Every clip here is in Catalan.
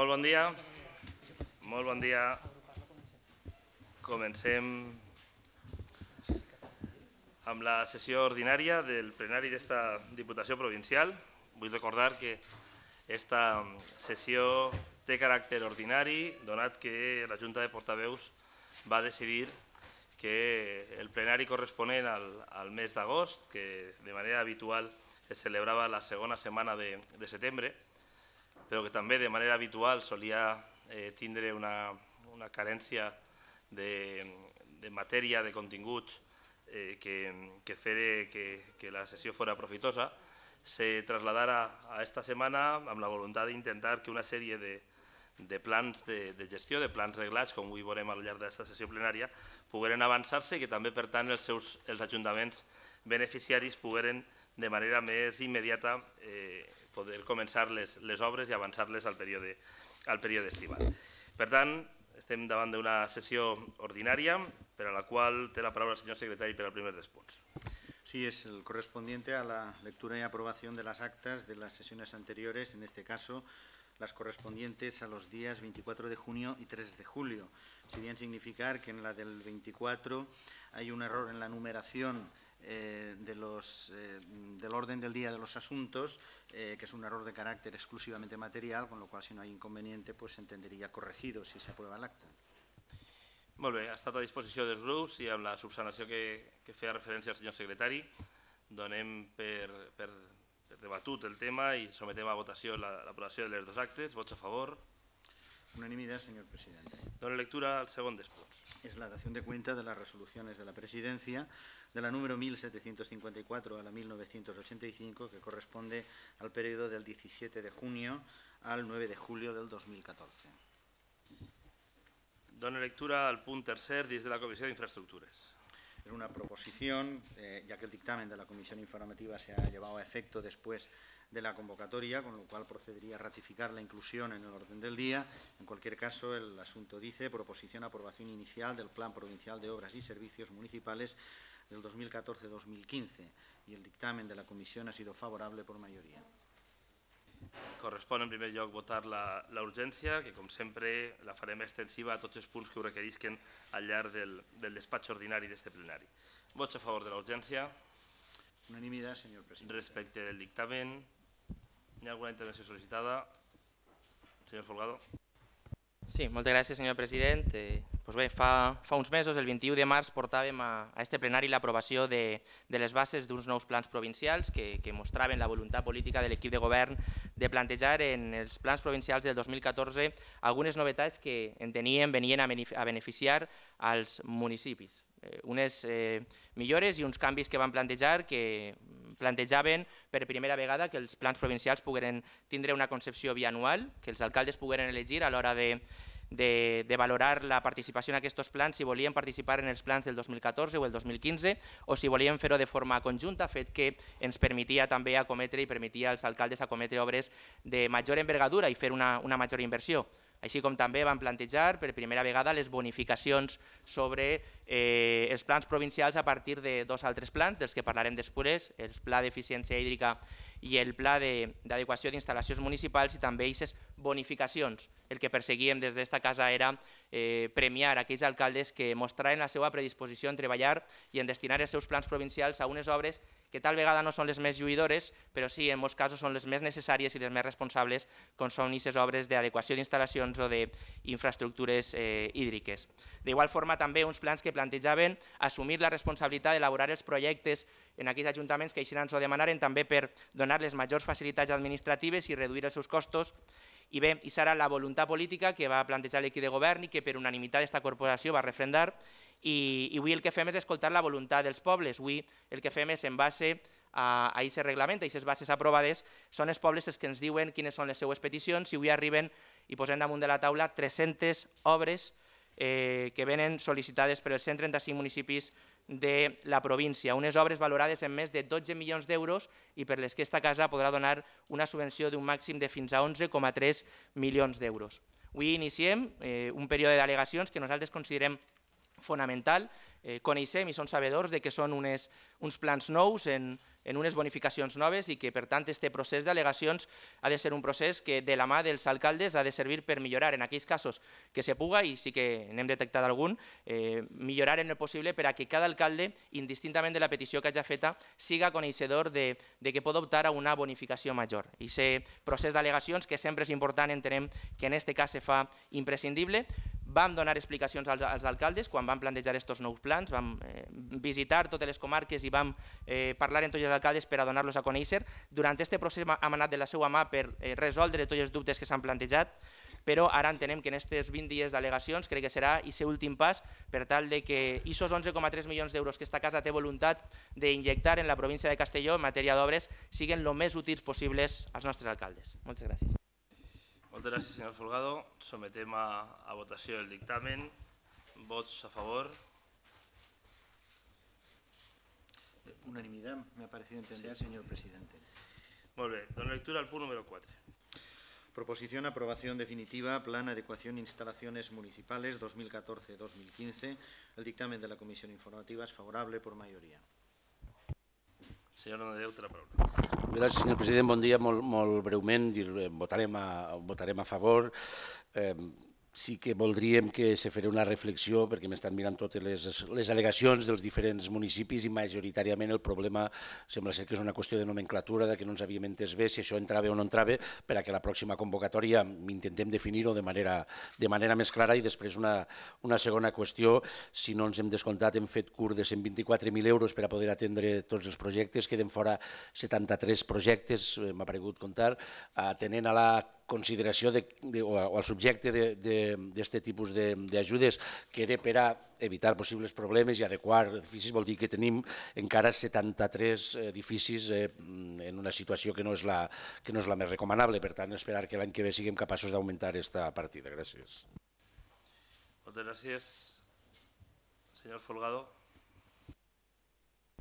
Molt bon dia. Molt bon dia. Comencem amb la sessió ordinària del plenari d'esta Diputació Provincial. Vull recordar que esta sessió té caràcter ordinari, donat que la Junta de Portaveus va decidir que el plenari corresponent al, al mes d'agost, que de manera habitual es celebrava la segona setmana de, de setembre, però que també de manera habitual solia eh, tindre una, una carència de, de matèria, de continguts eh, que, que fere que, que la sessió fora profitosa, se trasladara a esta setmana amb la voluntat d'intentar que una sèrie de, de plans de, de gestió, de plans reglats, com avui veurem al llarg d'aquesta sessió plenària, pogueren avançar-se i que també, per tant, els, seus, els ajuntaments beneficiaris pogueren de manera més immediata eh, poder començar les, les obres i avançar-les al període, al període estival. Per tant, estem davant d'una sessió ordinària per a la qual té la paraula el senyor secretari per al primer dels punts. Sí, es el correspondiente a la lectura y aprobación de las actas de las sesiones anteriores, en este caso las correspondientes a los días 24 de junio y 3 de julio. Si bien significar que en la del 24 hay un error en la numeración eh, de los, eh, del orden del día de los asuntos, eh, que es un error de carácter exclusivamente material, con lo cual si no hay inconveniente pues se entendería corregido si se aprueba el acta. Molt bé, ha estat a disposició dels grups i amb la subsanació que, que feia referència al senyor secretari donem per, per, per debatut el tema i sometem a votació l'aprovació de les dos actes. Vots a favor. Unanimidad, señor presidente. Dono lectura al segon dels punts. Es la dación de cuenta de las resoluciones de la presidencia de la número 1754 a la 1985, que corresponde al periodo del 17 de junio al 9 de julio del 2014. Dono lectura al punt tercer dins de la Comissió d'Infraestructures. Es una proposición, eh, ya que el dictamen de la Comisión Informativa se ha llevado a efecto después de la convocatoria, con lo cual procedería a ratificar la inclusión en el orden del día. En cualquier caso, el asunto dice proposición aprobación inicial del Plan Provincial de Obras y Servicios Municipales del 2014-2015 y el dictamen de la Comisión ha sido favorable por mayoría. Correspon en primer lloc votar la, la urgència, que com sempre la farem extensiva a tots els punts que ho requerisquen al llarg del, del despatx ordinari d'este plenari. Vots a favor de la urgència. Unanimidad, señor presidente. Respecte del dictamen, hi ha alguna intervenció sol·licitada? Senyor Folgado. Sí, moltes gràcies, senyor president. Eh, doncs bé, fa, fa uns mesos, el 21 de març, portàvem a, a este plenari l'aprovació de, de les bases d'uns nous plans provincials que, que mostraven la voluntat política de l'equip de govern de plantejar en els plans provincials del 2014 algunes novetats que enteníem venien a, a beneficiar als municipis. Eh, unes eh, millores i uns canvis que van plantejar que plantejaven per primera vegada que els plans provincials pogueren tindre una concepció bianual, que els alcaldes pogueren elegir a l'hora de, de, de valorar la participació en aquests plans, si volien participar en els plans del 2014 o el 2015 o si volien fer-ho de forma conjunta, fet que ens permetia també acometre i permetia als alcaldes acometre obres de major envergadura i fer una, una major inversió. Així com també van plantejar per primera vegada les bonificacions sobre eh, els plans provincials a partir de dos altres plans, dels que parlarem després, el Pla d'Eficiència Hídrica i el Pla d'Adequació d'Instal·lacions Municipals i també aquestes bonificacions. El que perseguíem des d'esta casa era eh, premiar aquells alcaldes que mostraren la seva predisposició en treballar i en destinar els seus plans provincials a unes obres que tal vegada no són les més lluïdores, però sí, en molts casos són les més necessàries i les més responsables, com són aquestes obres d'adequació d'instal·lacions o d'infraestructures eh, hídriques. D'igual forma, també uns plans que plantejaven assumir la responsabilitat d'elaborar els projectes en aquells ajuntaments que així ens ho demanaren també per donar les majors facilitats administratives i reduir els seus costos i bé, i serà la voluntat política que va plantejar l'equip de govern i que per unanimitat aquesta corporació va refrendar i, i avui el que fem és escoltar la voluntat dels pobles. Avui el que fem és en base a aquest reglament, a aquestes bases aprovades, són els pobles els que ens diuen quines són les seues peticions i avui arriben i posem damunt de la taula 300 obres eh, que venen sol·licitades per els 135 municipis de la província, unes obres valorades en més de 12 milions d'euros i per les que aquesta casa podrà donar una subvenció d'un màxim de fins a 11,3 milions d'euros. Avui iniciem eh, un període d'al·legacions que nosaltres considerem fonamental eh, coneixem i són sabedors de que són unes, uns plans nous en, en unes bonificacions noves i que, per tant, este procés d'al·legacions ha de ser un procés que, de la mà dels alcaldes, ha de servir per millorar en aquells casos que se puga, i sí que n'hem detectat algun, eh, millorar en el possible per a que cada alcalde, indistintament de la petició que hagi feta, siga coneixedor de, de que pot optar a una bonificació major. I aquest procés d'al·legacions, que sempre és important, entenem que en aquest cas se fa imprescindible, Vam donar explicacions als, als alcaldes quan vam plantejar aquests nous plans, vam eh, visitar totes les comarques i vam eh, parlar amb tots els alcaldes per a donar-los a conèixer. Durant aquest procés hem anat de la seva mà per eh, resoldre tots els dubtes que s'han plantejat, però ara entenem que en aquests 20 dies d'al·legacions crec que serà i ser últim pas per tal de que aquests 11,3 milions d'euros que esta casa té voluntat d'injectar en la província de Castelló en matèria d'obres siguin el més útils possibles als nostres alcaldes. Moltes gràcies. Moltes gràcies, senyor Folgado. Sometem a, a votació el dictamen. Vots a favor. Unanimidad, me ha parecido entender, sí. señor presidente. Molt bé, dono lectura al punt número 4. Proposición aprobación definitiva, Plan Adecuación Instalaciones Municipales 2014-2015. El dictamen de la Comisión Informativa es favorable por mayoría. Senyor Donadeu, té la paraula. Gràcies, senyor president. Bon dia. Molt, molt breument, dir, votarem, a, votarem a favor. Eh, sí que voldríem que se fes una reflexió, perquè m'estan mirant totes les, les al·legacions dels diferents municipis i majoritàriament el problema sembla ser que és una qüestió de nomenclatura, de que no ens havíem entès bé si això entrava o no entrava, per a que la pròxima convocatòria intentem definir-ho de, manera, de manera més clara i després una, una segona qüestió, si no ens hem descomptat, hem fet curt de 124.000 euros per a poder atendre tots els projectes, queden fora 73 projectes, eh, m'ha paregut comptar, atenent a la consideració de, de, o, al subjecte d'aquest tipus d'ajudes que era per a evitar possibles problemes i adequar edificis, vol dir que tenim encara 73 edificis eh, en una situació que no, és la, que no és la més recomanable, per tant esperar que l'any que ve siguem capaços d'augmentar aquesta partida. Gràcies. Moltes gràcies. Senyor Folgado.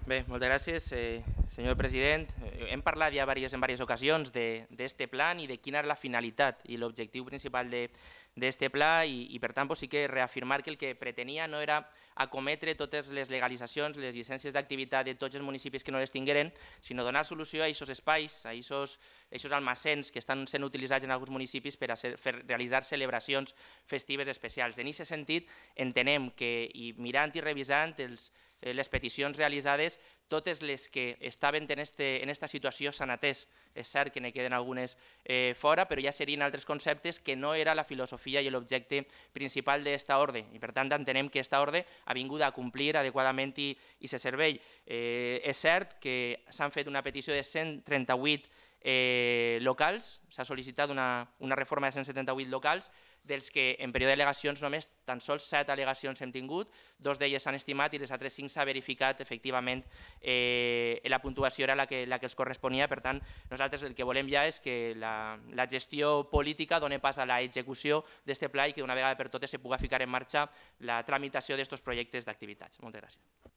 Bé, moltes gràcies, eh, senyor president. Eh, hem parlat ja diverses, en diverses ocasions d'aquest plan i de quina és la finalitat i l'objectiu principal d'aquest pla i, i per tant pues, sí que reafirmar que el que pretenia no era acometre totes les legalitzacions, les llicències d'activitat de tots els municipis que no les tingueren, sinó donar solució a aquests espais, a aquests almacens que estan sent utilitzats en alguns municipis per a ser, fer, realitzar celebracions festives especials. En aquest sentit, entenem que, i mirant i revisant els, eh, les peticions realitzades, totes les que estaven en este, en esta situació s'han atès. És cert que ne queden algunes eh, fora, però ja serien altres conceptes que no era la filosofia i l'objecte principal d'aquesta ordre. I per tant entenem que aquesta ordre ha vingut a complir adequadament i, i se servei. Eh, és cert que s'han fet una petició de 138 eh, locals, s'ha sol·licitat una, una reforma de 178 locals, dels que en període d'al·legacions només tan sols set al·legacions hem tingut, dos d'elles s'han estimat i les altres cinc s'ha verificat efectivament eh, la puntuació era la que, la que els corresponia, per tant nosaltres el que volem ja és que la, la gestió política doni pas a l'execució d'aquest pla i que una vegada per totes se pugui ficar en marxa la tramitació d'aquests projectes d'activitats. Moltes gràcies.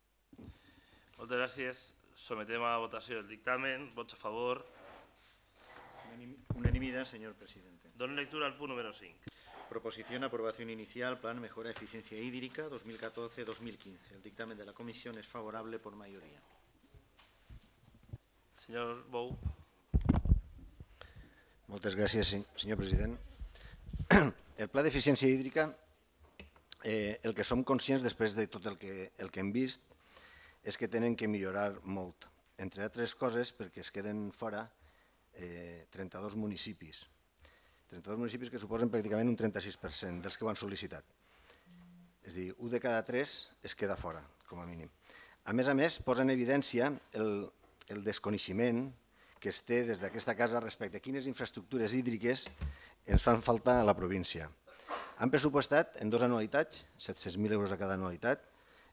Moltes gràcies. Sometem a votació el dictamen. Vots a favor. Unanimidad, señor presidente. Dono lectura al punt número 5. Proposición, aprobación inicial, Plan Mejora Eficiencia Hídrica 2014-2015. El dictamen de la Comisión es favorable por mayoría. Senyor Bou. Moltes gràcies, senyor president. El Pla d'Eficiència Hídrica, eh, el que som conscients després de tot el que, el que hem vist, és que tenen que millorar molt. Entre altres coses, perquè es queden fora eh, 32 municipis 32 municipis que suposen pràcticament un 36% dels que ho han sol·licitat. És a dir, un de cada tres es queda fora, com a mínim. A més a més, posa en evidència el, el desconeixement que es té des d'aquesta casa respecte a quines infraestructures hídriques ens fan falta a la província. Han pressupostat en dues anualitats, 700.000 euros a cada anualitat,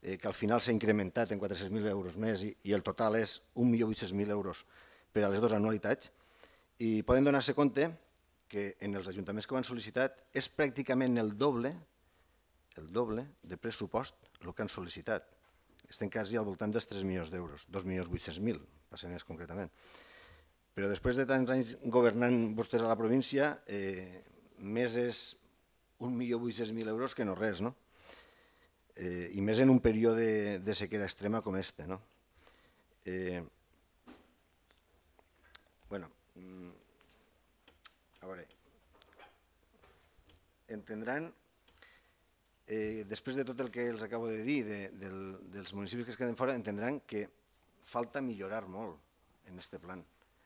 eh, que al final s'ha incrementat en 400.000 euros més i, i el total és 1.800.000 euros per a les dues anualitats. I poden donar-se compte que en els ajuntaments que ho han sol·licitat és pràcticament el doble el doble de pressupost el que han sol·licitat. Estem quasi al voltant dels 3 milions d'euros, 2.800.000, per ser més concretament. Però després de tants anys governant vostès a la província, eh, més és 1.800.000 euros que no res. No? eh, i més en un període de sequera extrema com este. No? Eh, bueno, mm, a veure, entendran, eh, després de tot el que els acabo de dir de, del, dels municipis que es queden fora, entendran que falta millorar molt en este plan.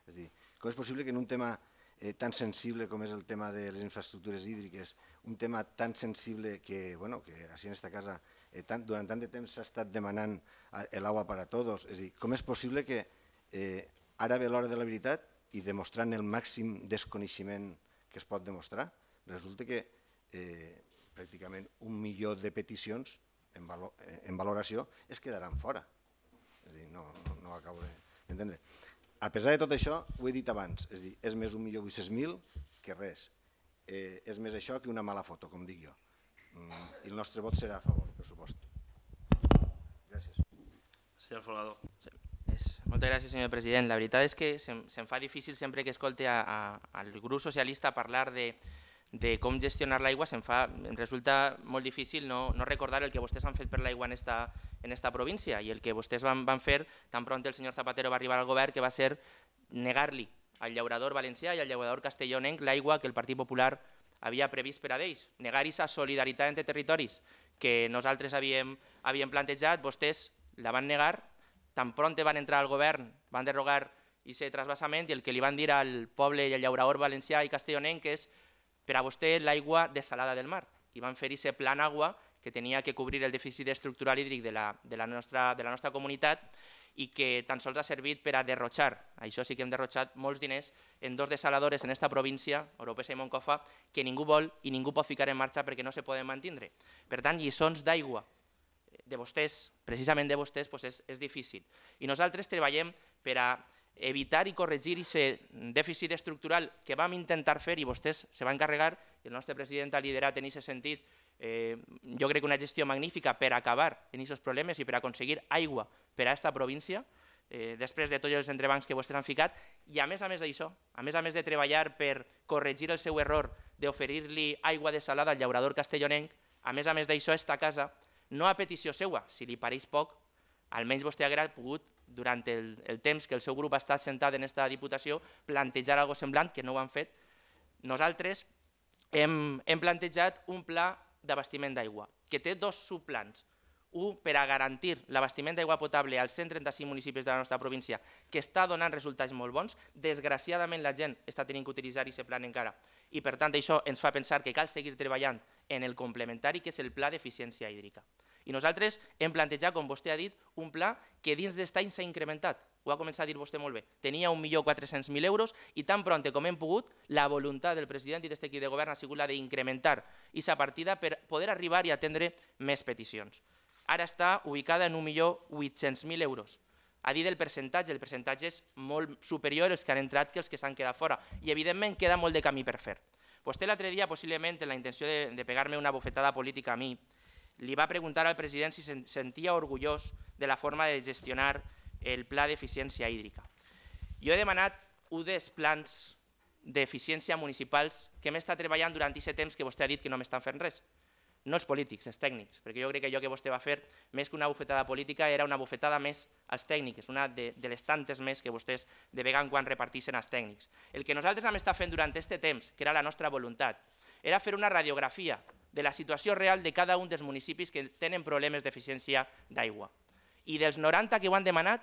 És dir, com és possible que en un tema eh, tan sensible com és el tema de les infraestructures hídriques, un tema tan sensible que, bueno, que així en aquesta casa eh, tant, durant tant de temps s'ha estat demanant l'aigua per a tots, és dir, com és possible que eh, ara ve l'hora de la veritat i demostrant el màxim desconeixement que es pot demostrar, resulta que eh, pràcticament un milió de peticions en, valor, eh, en valoració es quedaran fora. És dir, no, no, no acabo d'entendre. De, a pesar de tot això, ho he dit abans, és dir, és més un milió 800.000 que res. Eh, és més això que una mala foto, com dic jo. Mm, I el nostre vot serà a favor, per supost. Gràcies. Senyor Folgado. Sí. És, moltes gràcies, senyor president. La veritat és que se'm, se'm fa difícil sempre que escolte a, a, al grup socialista parlar de, de com gestionar l'aigua, se'm fa, em resulta molt difícil no, no recordar el que vostès han fet per l'aigua en esta, en esta província i el que vostès van, van fer tan pront el senyor Zapatero va arribar al govern que va ser negar-li al llaurador valencià i al llaurador castellonenc l'aigua que el Partit Popular havia previst per a ells, negar aquesta solidaritat entre territoris que nosaltres havíem, havíem plantejat, vostès la van negar, tan pront van entrar al govern, van derogar aquest trasbassament i el que li van dir al poble i al llaurador valencià i castellonenc és per a vostè l'aigua desalada del mar i van fer aquest plan agua que tenia que cobrir el dèficit estructural hídric de la, de la, nostra, de la nostra comunitat i que tan sols ha servit per a derrotxar, això sí que hem derrotxat molts diners en dos desaladores en esta província, Europesa i Moncofa, que ningú vol i ningú pot ficar en marxa perquè no se poden mantindre. Per tant, lliçons d'aigua de vostès, precisament de vostès, doncs és, és difícil. I nosaltres treballem per a evitar i corregir aquest dèficit estructural que vam intentar fer i vostès se van encarregar, i el nostre president ha liderat en aquest sentit eh, jo crec que una gestió magnífica per acabar en aquests problemes i per aconseguir aigua per a aquesta província, eh, després de tots els entrebancs que vostès han ficat, i a més a més d'això, a més a més de treballar per corregir el seu error d'oferir-li aigua desalada al llaurador castellonenc, a més a més d'això, esta casa, no a petició seua, si li pareix poc, almenys vostè haguera pogut, durant el, el temps que el seu grup ha estat sentat en aquesta diputació, plantejar alguna semblant, que no ho han fet. Nosaltres hem, hem plantejat un pla d'abastiment d'aigua, que té dos subplans. Un, per a garantir l'abastiment d'aigua potable als 135 municipis de la nostra província, que està donant resultats molt bons. Desgraciadament la gent està tenint que utilitzar aquest plan encara i per tant això ens fa pensar que cal seguir treballant en el complementari que és el pla d'eficiència hídrica. I nosaltres hem plantejat, com vostè ha dit, un pla que dins d'aquest any s'ha incrementat ho ha començat a dir vostè molt bé, tenia 1.400.000 euros i tan pront com hem pogut, la voluntat del president i d'aquest equip de govern ha sigut la d'incrementar aquesta partida per poder arribar i atendre més peticions. Ara està ubicada en 1.800.000 euros. A dir del percentatge, el percentatge és molt superior als que han entrat que els que s'han quedat fora i evidentment queda molt de camí per fer. Vostè l'altre dia, possiblement, en la intenció de, de pegar-me una bofetada política a mi, li va preguntar al president si se sentia orgullós de la forma de gestionar el pla d'eficiència hídrica. Jo he demanat un dels plans d'eficiència municipals que hem estat treballant durant aquest temps que vostè ha dit que no m'estan fent res. No els polítics, els tècnics, perquè jo crec que allò que vostè va fer, més que una bufetada política, era una bufetada més als tècnics, una de, de les tantes més que vostès de vegades quan repartissin als tècnics. El que nosaltres hem estat fent durant aquest temps, que era la nostra voluntat, era fer una radiografia de la situació real de cada un dels municipis que tenen problemes d'eficiència d'aigua. I dels 90 que ho han demanat,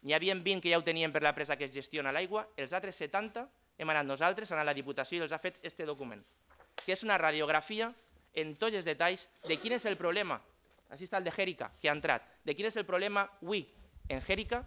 N'hi havia 20 que ja ho tenien per la presa que es gestiona l'aigua, els altres 70 hem anat nosaltres, han anat a la Diputació i els ha fet este document, que és una radiografia en tots els detalls de quin és el problema, així està el de Jèrica, que ha entrat, de quin és el problema avui en Jèrica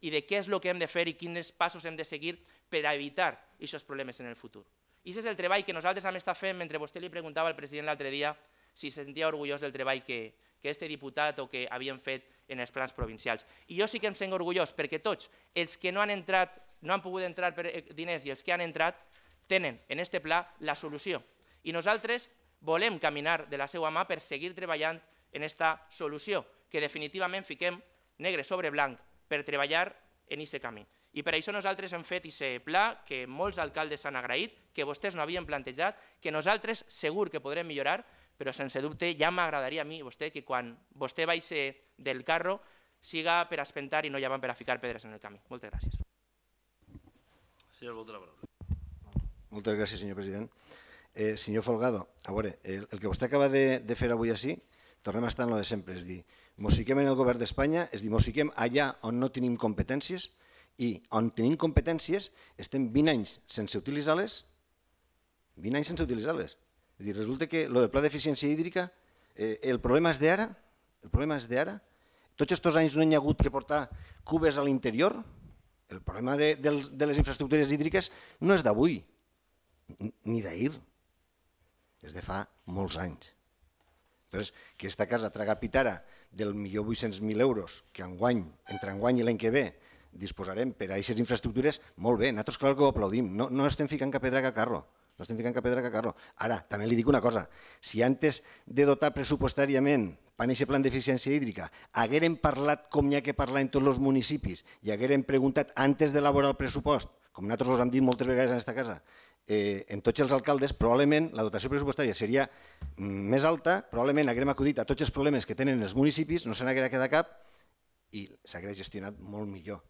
i de què és el que hem de fer i quins passos hem de seguir per evitar aquests problemes en el futur. I aquest és el treball que nosaltres hem estat fent mentre vostè li preguntava al president l'altre dia si sentia orgullós del treball que, que este diputat o que havien fet en els plans provincials. I jo sí que em sent orgullós perquè tots els que no han entrat, no han pogut entrar per eh, diners i els que han entrat tenen en este pla la solució. I nosaltres volem caminar de la seva mà per seguir treballant en aquesta solució, que definitivament fiquem negre sobre blanc per treballar en aquest camí. I per això nosaltres hem fet aquest pla que molts alcaldes han agraït, que vostès no havien plantejat, que nosaltres segur que podrem millorar, però sense dubte ja m'agradaria a mi vostè que quan vostè baixi del carro siga per espentar i no ja van per a ficar pedres en el camí. Moltes gràcies. Senyor Bou, la paraula. Moltes gràcies, senyor president. Eh, senyor Folgado, a veure, el, el que vostè acaba de, de fer avui així, tornem a estar en lo de sempre, és dir, mos fiquem en el govern d'Espanya, és dir, mos fiquem allà on no tenim competències i on tenim competències estem 20 anys sense utilitzar-les, 20 anys sense utilitzar-les. És dir, resulta que lo del pla d'eficiència hídrica, eh, el problema és d'ara, el problema és d'ara, tots aquests anys no hi ha hagut que portar cubes a l'interior, el problema de, de, de les infraestructures hídriques no és d'avui, ni d'ahir, és de fa molts anys. Entonces, que aquesta casa traga pitara del millor 800.000 euros que enguany, entre enguany i l'any que ve, disposarem per a aquestes infraestructures, molt bé, nosaltres clar que ho aplaudim, no, no estem ficant cap pedra que carro, no estem ficant cap pedra que carro. Ara, també li dic una cosa, si antes de dotar pressupostàriament per aquest plan d'eficiència hídrica haguérem parlat com hi ha que parlar en tots els municipis i haguérem preguntat antes d'elaborar el pressupost, com nosaltres us hem dit moltes vegades en aquesta casa, eh, en tots els alcaldes, probablement la dotació pressupostària seria mm, més alta, probablement haguem acudit a tots els problemes que tenen els municipis, no se n'haguera quedat cap i s'hagués gestionat molt millor.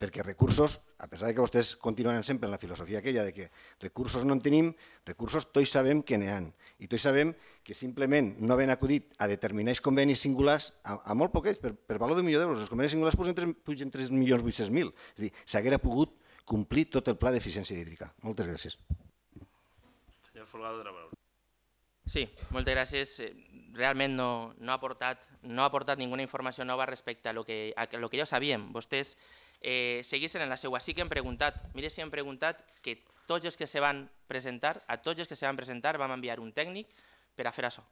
Perquè recursos, a pesar de que vostès continuen sempre en la filosofia aquella de que recursos no en tenim, recursos tots sabem que n'hi ha. I tots sabem que simplement no havent acudit a determinats convenis singulars a, a molt poquets, per, per valor d'un milió d'euros. Els convenis singulars pugen 3, pugen 3 milions 800 mil. És a dir, s'haguera pogut complir tot el pla d'eficiència hídrica. Moltes gràcies. Senyor Folgado, de la paraula. Sí, moltes gràcies. Eh, Realment no, no, ha aportat, no ha aportat ninguna informació nova respecte a lo que, a lo que ja sabíem. Vostès eh, seguissin en la seva. Sí que hem preguntat, mire si hem preguntat que tots els que se van presentar, a tots els que se van presentar vam enviar un tècnic per a fer això.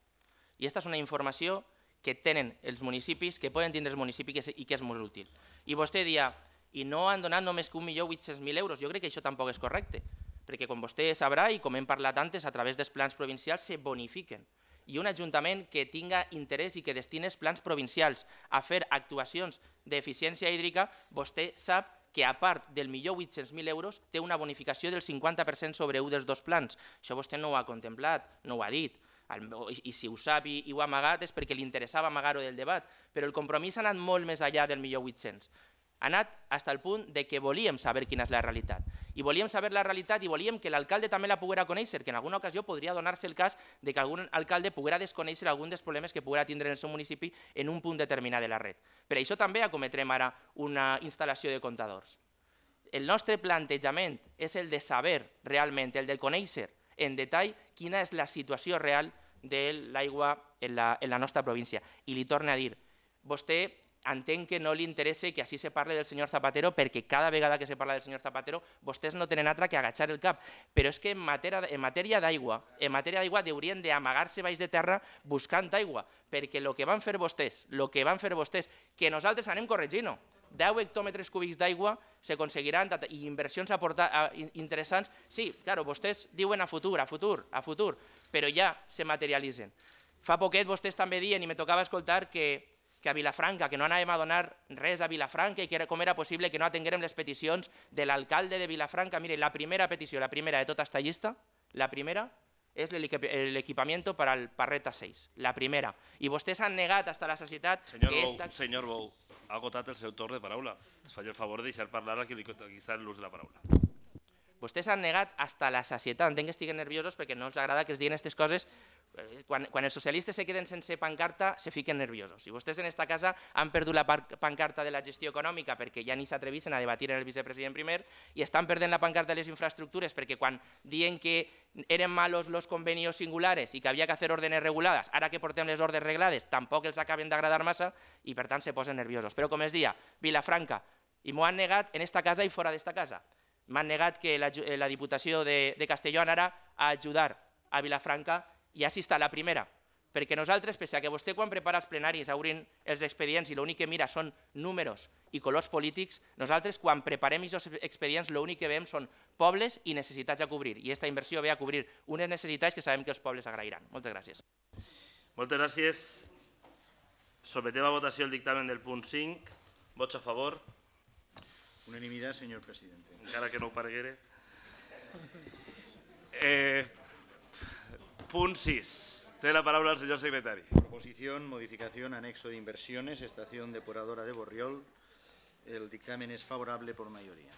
I aquesta és una informació que tenen els municipis, que poden tindre els municipis i que és molt útil. I vostè dia, i no han donat només que 1.800.000 euros. Jo crec que això tampoc és correcte, perquè com vostè sabrà i com hem parlat antes, a través dels plans provincials se bonifiquen. I un ajuntament que tinga interès i que destini els plans provincials a fer actuacions d'eficiència hídrica, vostè sap que a part del millor 800.000 euros té una bonificació del 50% sobre un dels dos plans. Això vostè no ho ha contemplat, no ho ha dit. I si ho sap i, i ho ha amagat és perquè li interessava amagar-ho del debat, però el compromís ha anat molt més enllà del millor 800 ha anat fins al punt de que volíem saber quina és la realitat. I volíem saber la realitat i volíem que l'alcalde també la poguera conèixer, que en alguna ocasió podria donar-se el cas de que algun alcalde poguera desconèixer algun dels problemes que poguera tindre en el seu municipi en un punt determinat de la red. Per això també acometrem ara una instal·lació de comptadors. El nostre plantejament és el de saber realment, el de conèixer en detall quina és la situació real de l'aigua en, la, en la nostra província. I li torno a dir, vostè entenc que no li interessa que així se parli del senyor Zapatero perquè cada vegada que se parla del senyor Zapatero vostès no tenen altra que agachar el cap. Però és que en matèria, en matèria d'aigua en matèria d'aigua haurien d'amagar-se baix de terra buscant aigua, perquè el que van fer vostès, el que van fer vostès, que nosaltres anem corregint, 10 hectòmetres cúbics d'aigua s'aconseguiran i inversions aportar, a, interessants. Sí, claro, vostès diuen a futur, a futur, a futur, però ja se materialitzen. Fa poquet vostès també diuen, i me tocava escoltar, que que a Vilafranca, que no anàvem a donar res a Vilafranca i que era, com era possible que no atenguérem les peticions de l'alcalde de Vilafranca. Mire, la primera petició, la primera de tota esta llista, la primera és l'equipament per al Parreta 6, la primera. I vostès han negat fins a la societat... Senyor que Bou, esta... senyor Bou, ha agotat el seu torn de paraula. Faig el favor de deixar parlar a qui li està l'ús de la paraula. Vostès han negat fins a la societat. Entenc que estiguen nerviosos perquè no els agrada que es diguin aquestes coses Eh, quan, quan els socialistes se queden sense pancarta se fiquen nerviosos. Si vostès en esta casa han perdut la pancarta de la gestió econòmica perquè ja ni s'atrevisen a debatir en el vicepresident primer i estan perdent la pancarta de les infraestructures perquè quan diuen que eren malos los convenios singulares i que havia que fer ordenes regulades, ara que portem les ordres reglades tampoc els acaben d'agradar massa i per tant se posen nerviosos. Però com es dia, Vilafranca, i m'ho han negat en esta casa i fora d'esta casa. M'han negat que la, la Diputació de, de Castelló anara a ajudar a Vilafranca i així està, la primera, perquè nosaltres, pese a que vostè quan prepara els plenaris obrin els expedients i l'únic que mira són números i colors polítics, nosaltres quan preparem aquests expedients l'únic que veiem són pobles i necessitats a cobrir i aquesta inversió ve a cobrir unes necessitats que sabem que els pobles agrairan. Moltes gràcies. Moltes gràcies. Sometem a votació el dictamen del punt 5. Vots a favor. Unanimidad, señor presidente. Encara que no ho pareguere. Eh, Punt 6. Té la paraula el senyor secretari. Proposición, modificación, anexo de inversiones, estación depuradora de Borriol. El dictamen es favorable por mayoría.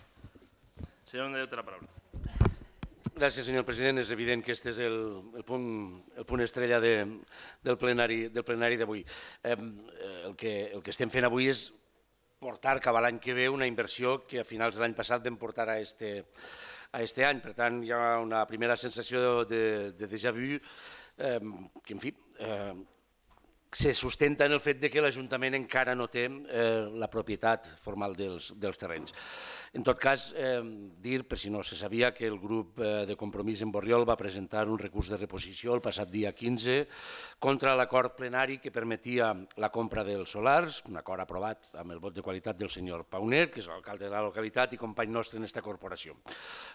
Senyor Nadeu, té la paraula. Gràcies, senyor president. És evident que este és el, el, punt, el punt estrella de, del plenari del plenari d'avui. Eh, el, que, el que estem fent avui és portar cap a l'any que ve una inversió que a finals de l'any passat vam portar a este, a este any. Per tant, hi ha una primera sensació de, de déjà vu eh, que, en fi, eh, se sustenta en el fet de que l'Ajuntament encara no té eh, la propietat formal dels, dels terrenys. En tot cas, dir, per si no se sabia, que el grup eh, de compromís en Borriol va presentar un recurs de reposició el passat dia 15 contra l'acord plenari que permetia la compra dels solars, un acord aprovat amb el vot de qualitat del senyor Pauner, que és l'alcalde de la localitat i company nostre en aquesta corporació.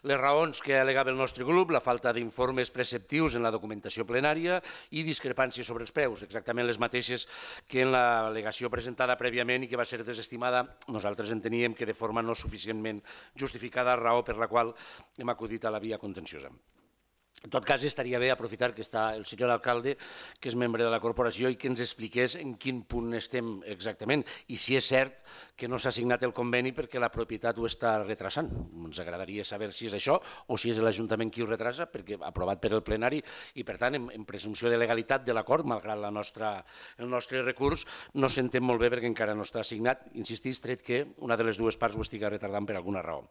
Les raons que alegava el nostre grup, la falta d'informes preceptius en la documentació plenària i discrepàncies sobre els preus, exactament les mateixes que en l'al·legació presentada prèviament i que va ser desestimada, nosaltres enteníem que de forma no suficientment justificada, raó per la qual hem acudit a la via contenciosa. En tot cas, estaria bé aprofitar que està el senyor alcalde, que és membre de la corporació, i que ens expliqués en quin punt estem exactament i si és cert que no s'ha signat el conveni perquè la propietat ho està retrasant. Ens agradaria saber si és això o si és l'Ajuntament qui ho retrasa, perquè aprovat per el plenari i, per tant, en, en presumpció de legalitat de l'acord, malgrat la nostra, el nostre recurs, no s'entén molt bé perquè encara no està signat, insistís, tret que una de les dues parts ho estigui retardant per alguna raó.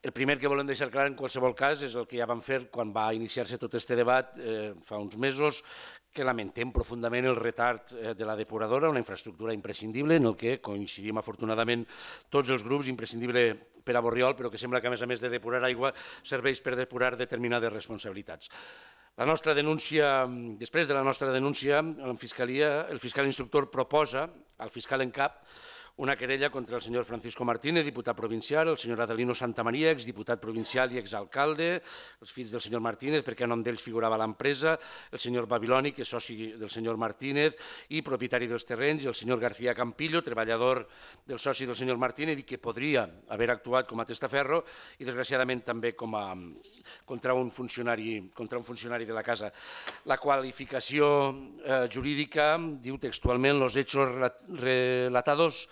El primer que volem deixar clar en qualsevol cas és el que ja vam fer quan va iniciar-se tot aquest debat eh, fa uns mesos, que lamentem profundament el retard eh, de la depuradora, una infraestructura imprescindible en el que coincidim afortunadament tots els grups, imprescindible per a Borriol, però que sembla que a més a més de depurar aigua serveix per depurar determinades responsabilitats. La nostra denúncia, després de la nostra denúncia, la Fiscalia, el fiscal instructor proposa al fiscal en cap una querella contra el senyor Francisco Martínez, diputat provincial, el senyor Adelino Santamaria, exdiputat provincial i exalcalde, els fills del senyor Martínez, perquè a nom d'ells figurava l'empresa, el senyor Babiloni, que és soci del senyor Martínez i propietari dels terrenys, i el senyor García Campillo, treballador del soci del senyor Martínez i que podria haver actuat com a testaferro i desgraciadament també com a, contra, un funcionari, contra un funcionari de la casa. La qualificació eh, jurídica diu textualment los hechos relatados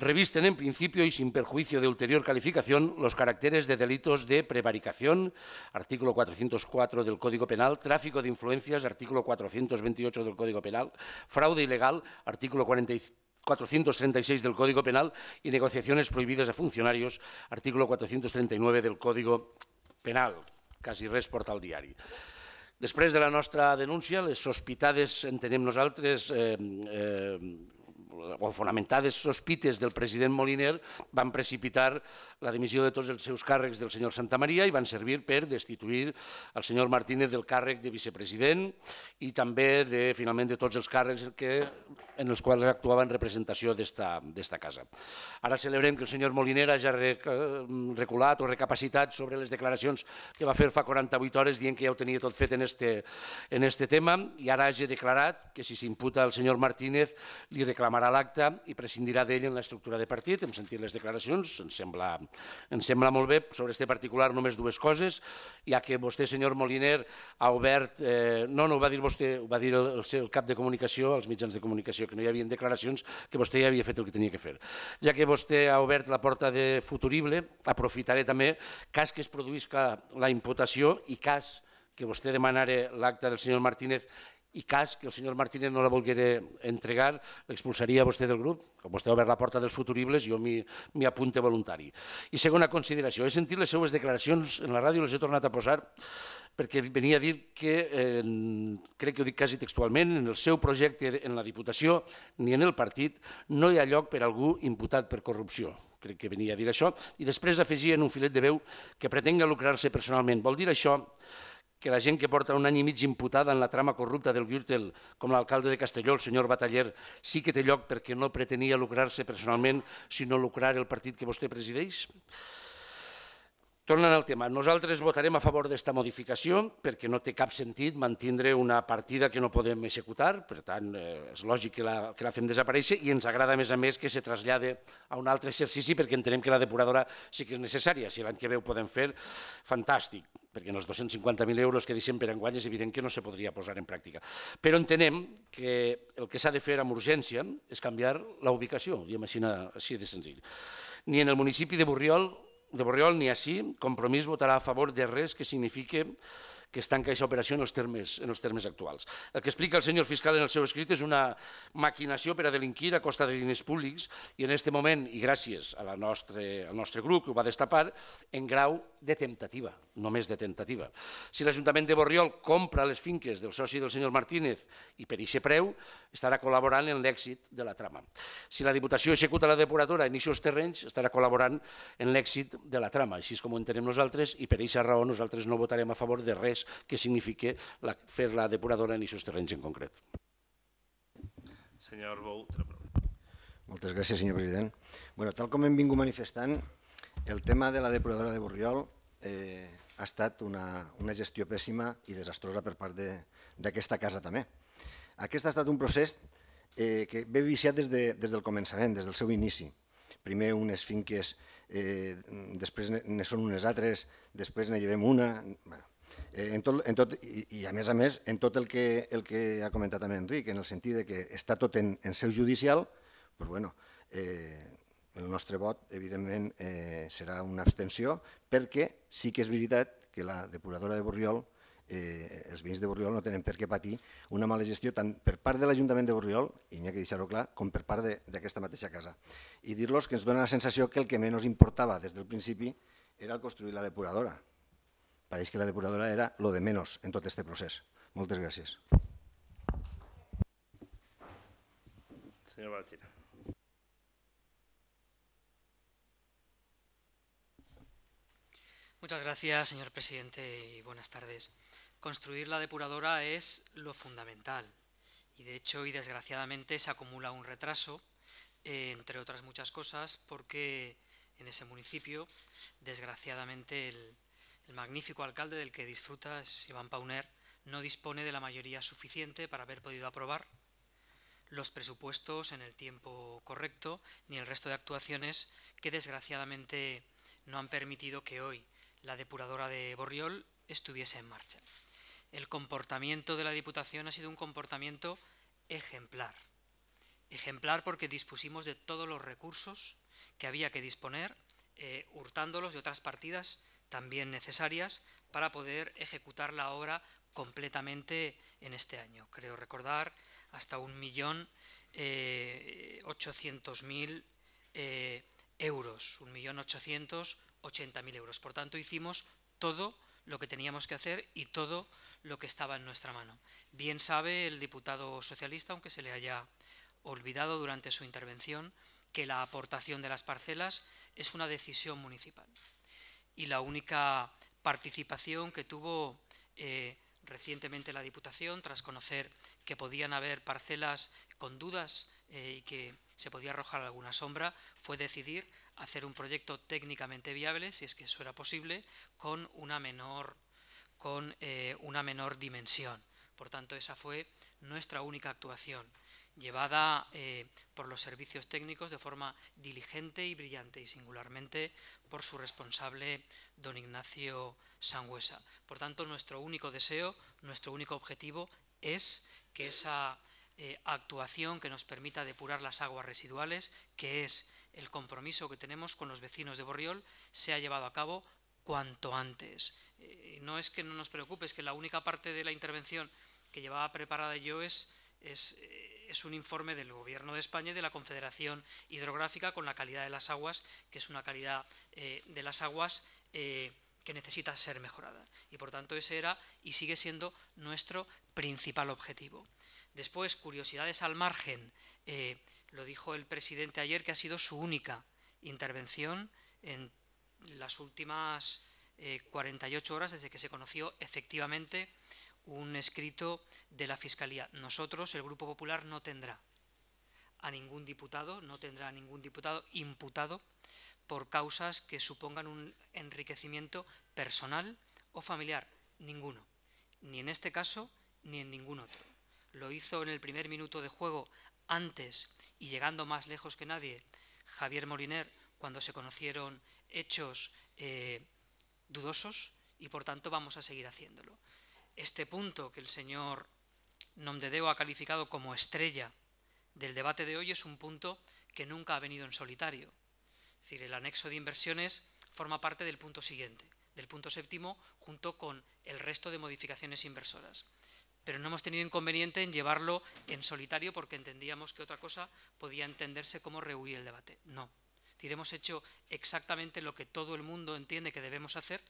revisten en principio y sin perjuicio de ulterior calificación los caracteres de delitos de prevaricación, artículo 404 del Código Penal, tráfico de influencias, artículo 428 del Código Penal, fraude ilegal, artículo 436 del Código Penal y negociaciones prohibidas a funcionarios, artículo 439 del Código Penal. Quasi res porta al diari. Després de la nostra denúncia, les sospitades, entenem nosaltres, eh, eh, o fonamentades sospites del president Moliner van precipitar la dimissió de tots els seus càrrecs del senyor Santa Maria i van servir per destituir el senyor Martínez del càrrec de vicepresident i també de, finalment de tots els càrrecs que, en els quals actuava en representació d'esta casa. Ara celebrem que el senyor Moliner hagi reculat o recapacitat sobre les declaracions que va fer fa 48 hores dient que ja ho tenia tot fet en este, en este tema i ara hagi declarat que si s'imputa al senyor Martínez li reclamarà l'acte i prescindirà d'ell en l'estructura de partit. Hem sentit les declaracions, ens sembla, ens sembla molt bé. Sobre este particular només dues coses, ja que vostè, senyor Moliner, ha obert, eh, no, no ho va dir vostè, ho va dir el, el, el cap de comunicació, als mitjans de comunicació, que no hi havia declaracions, que vostè ja havia fet el que tenia que fer. Ja que vostè ha obert la porta de futurible, aprofitaré també, cas que es produïsca la imputació i cas que vostè demanara l'acte del senyor Martínez i cas que el senyor Martínez no la volguera entregar, l'expulsaria vostè del grup. Com vostè ha obert la porta dels futuribles, jo m'hi apunte voluntari. I segona consideració, he sentit les seues declaracions en la ràdio, les he tornat a posar, perquè venia a dir que, eh, crec que ho dic quasi textualment, en el seu projecte en la Diputació ni en el partit no hi ha lloc per algú imputat per corrupció crec que venia a dir això, i després afegia en un filet de veu que pretenga lucrar-se personalment. Vol dir això que la gent que porta un any i mig imputada en la trama corrupta del Gürtel, com l'alcalde de Castelló, el senyor Bataller, sí que té lloc perquè no pretenia lucrar-se personalment, sinó lucrar el partit que vostè presideix? Tornant al tema, nosaltres votarem a favor d'esta modificació perquè no té cap sentit mantindre una partida que no podem executar, per tant, eh, és lògic que la, que la fem desaparèixer i ens agrada, a més a més, que se trasllade a un altre exercici perquè entenem que la depuradora sí que és necessària. Si l'any que ve ho podem fer, fantàstic perquè en els 250.000 euros que deixem per enguany és evident que no se podria posar en pràctica. Però entenem que el que s'ha de fer amb urgència és canviar la ubicació, diguem així, així de senzill. Ni en el municipi de Borriol, de Borriol ni així, Compromís votarà a favor de res que signifique que es tanca aquesta operació en els, termes, en els termes actuals. El que explica el senyor fiscal en el seu escrit és una maquinació per a delinquir a costa de diners públics i en aquest moment, i gràcies a la nostre, al nostre grup que ho va destapar, en grau de temptativa, només de tentativa. Si l'Ajuntament de Borriol compra les finques del soci del senyor Martínez i per aquest preu, estarà col·laborant en l'èxit de la trama. Si la Diputació executa la depuradora en aquests terrenys, estarà col·laborant en l'èxit de la trama, així és com ho entenem nosaltres, i per aquesta raó nosaltres no votarem a favor de res que signifique la, fer la depuradora en aquests terrenys en concret. Senyor Bou, Moltes gràcies, senyor president. Bueno, tal com hem vingut manifestant, el tema de la depuradora de Borriol eh, ha estat una, una gestió pèssima i desastrosa per part d'aquesta casa també. Aquest ha estat un procés eh, que ve viciat des, de, des del començament, des del seu inici. Primer unes finques, eh, després ne són unes altres, després ne llevem una... Bueno, eh, en tot, en tot, i, i a més a més en tot el que, el que ha comentat també Enric, en el sentit de que està tot en, en seu judicial, doncs bueno, eh, el nostre vot, evidentment, eh, serà una abstenció, perquè sí que és veritat que la depuradora de Borriol, eh, els veïns de Borriol no tenen per què patir una mala gestió tant per part de l'Ajuntament de Borriol, i n'hi ha que deixar-ho clar, com per part d'aquesta mateixa casa. I dir-los que ens dona la sensació que el que menys importava des del principi era construir la depuradora. Pareix que la depuradora era lo de menys en tot aquest procés. Moltes gràcies. Senyor Balcina. Muchas gracias, señor presidente, y buenas tardes. Construir la depuradora es lo fundamental y, de hecho, y desgraciadamente se acumula un retraso, eh, entre otras muchas cosas, porque en ese municipio, desgraciadamente, el, el magnífico alcalde del que disfruta, Iván Pauner, no dispone de la mayoría suficiente para haber podido aprobar los presupuestos en el tiempo correcto ni el resto de actuaciones que desgraciadamente no han permitido que hoy la depuradora de Borriol estuviese en marcha. El comportamiento de la Diputación ha sido un comportamiento ejemplar. Ejemplar porque dispusimos de todos los recursos que había que disponer, eh, hurtándolos de otras partidas también necesarias para poder ejecutar la obra completamente en este año. Creo recordar hasta un millón eh, ochocientos mil eh, euros, un millón ochocientos 80.000 euros. Por tanto, hicimos todo lo que teníamos que hacer y todo lo que estaba en nuestra mano. Bien sabe el diputado socialista, aunque se le haya olvidado durante su intervención, que la aportación de las parcelas es una decisión municipal. Y la única participación que tuvo eh, recientemente la Diputación, tras conocer que podían haber parcelas con dudas eh, y que se podía arrojar alguna sombra, fue decidir hacer un proyecto técnicamente viable, si es que eso era posible, con una menor, con, eh, una menor dimensión. Por tanto, esa fue nuestra única actuación, llevada eh, por los servicios técnicos de forma diligente y brillante, y singularmente por su responsable, don Ignacio Sangüesa. Por tanto, nuestro único deseo, nuestro único objetivo es que esa eh, actuación que nos permita depurar las aguas residuales, que es el compromiso que tenemos con los vecinos de Borriol se ha llevado a cabo cuanto antes. Eh, no es que no nos preocupe, es que la única parte de la intervención que llevaba preparada yo es, es, es, un informe del Gobierno de España y de la Confederación Hidrográfica con la calidad de las aguas, que es una calidad eh, de las aguas eh, que necesita ser mejorada. Y por tanto ese era y sigue siendo nuestro principal objetivo. Después, curiosidades al margen. Eh, lo dijo el presidente ayer que ha sido su única intervención en las últimas eh, 48 horas desde que se conoció efectivamente un escrito de la Fiscalía. Nosotros, el Grupo Popular, no tendrá a ningún diputado, no tendrá a ningún diputado imputado por causas que supongan un enriquecimiento personal o familiar. Ninguno. Ni en este caso ni en ningún otro. Lo hizo en el primer minuto de juego antes y llegando más lejos que nadie, Javier Moliner, cuando se conocieron hechos eh, dudosos y por tanto vamos a seguir haciéndolo. Este punto que el señor Nomdedeo ha calificado como estrella del debate de hoy es un punto que nunca ha venido en solitario. Es decir, el anexo de inversiones forma parte del punto siguiente, del punto séptimo, junto con el resto de modificaciones inversoras. Pero no hemos tenido inconveniente en llevarlo en solitario porque entendíamos que otra cosa podía entenderse como rehuir el debate. No. Es decir, hemos hecho exactamente lo que todo el mundo entiende que debemos hacer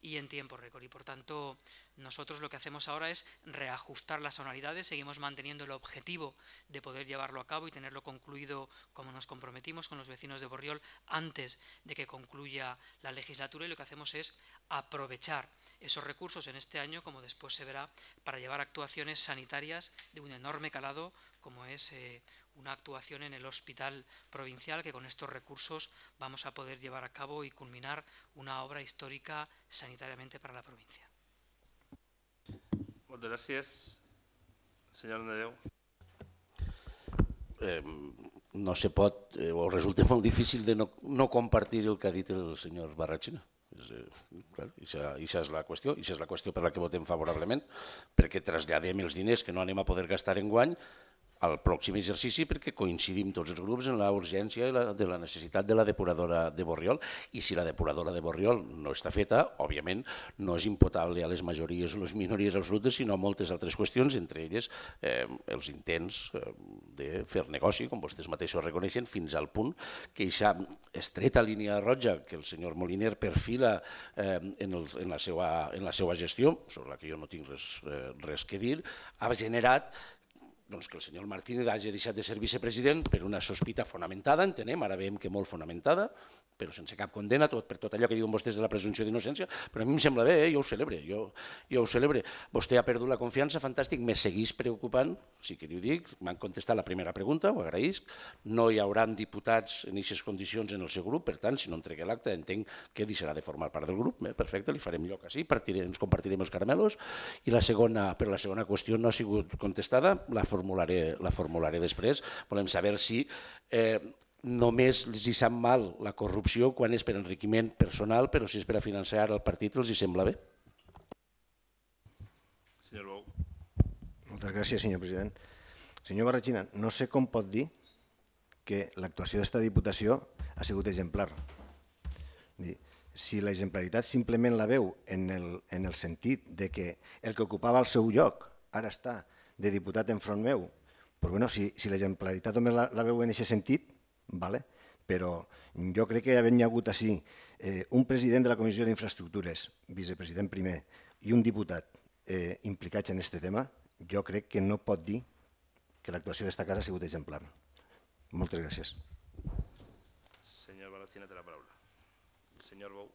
y en tiempo récord. Y por tanto, nosotros lo que hacemos ahora es reajustar las anualidades, seguimos manteniendo el objetivo de poder llevarlo a cabo y tenerlo concluido como nos comprometimos con los vecinos de Borriol antes de que concluya la legislatura y lo que hacemos es aprovechar esos recursos en este año, como después se verá, para llevar actuaciones sanitarias de un enorme calado, como es eh, una actuación en el hospital provincial, que con estos recursos vamos a poder llevar a cabo y culminar una obra histórica sanitariamente para la provincia. Moltes gràcies. Senyor Nedeu. Eh, no se pot, eh, o resulta molt difícil de no, no compartir el que ha dit el senyor Barratxina. És, eh, clar, Ixa, ixa és la qüestió, ixa és la qüestió per la que votem favorablement, perquè traslladem els diners que no anem a poder gastar en guany al pròxim exercici perquè coincidim tots els grups en la urgència i la, de la necessitat de la depuradora de Borriol. I si la depuradora de Borriol no està feta, òbviament no és imputable a les majories o les minories absolutes, sinó a moltes altres qüestions, entre elles eh, els intents eh, de fer negoci, com vostès mateixos reconeixen, fins al punt que aquesta estreta línia roja que el senyor Moliner perfila eh, en, el, en, la seva, en la seva gestió, sobre la que jo no tinc res, eh, res que dir, ha generat doncs que el senyor Martínez hagi deixat de ser vicepresident per una sospita fonamentada, entenem, ara veiem que molt fonamentada, però sense cap condena tot, per tot allò que diuen vostès de la presumpció d'innocència, però a mi em sembla bé, eh? jo ho celebre, jo, jo ho celebre. Vostè ha perdut la confiança, fantàstic, me seguís preocupant, sí que li ho dic, m'han contestat la primera pregunta, ho agraïsc, no hi hauran diputats en aquestes condicions en el seu grup, per tant, si no entregue l'acte, entenc que deixarà de formar part del grup, eh? perfecte, li farem lloc així, partirem, ens compartirem els caramelos, i la segona, per la segona qüestió no ha sigut contestada, la formularé, la formularé després, volem saber si eh, només els hi sap mal la corrupció quan és per enriquiment personal, però si és per a financiar el partit els hi sembla bé. Senyor Bou. Moltes gràcies, senyor president. Senyor Barratxina, no sé com pot dir que l'actuació d'esta Diputació ha sigut exemplar. Si l'exemplaritat simplement la veu en el, en el sentit de que el que ocupava el seu lloc ara està de diputat enfront meu, però bueno, si, si l'exemplaritat només la, la veu en aquest sentit, vale? però jo crec que havent hi hagut així eh, un president de la Comissió d'Infraestructures, vicepresident primer, i un diputat eh, implicats en aquest tema, jo crec que no pot dir que l'actuació d'esta casa ha sigut exemplar. Moltes gràcies. Senyor Balacina té la paraula. Senyor Bou.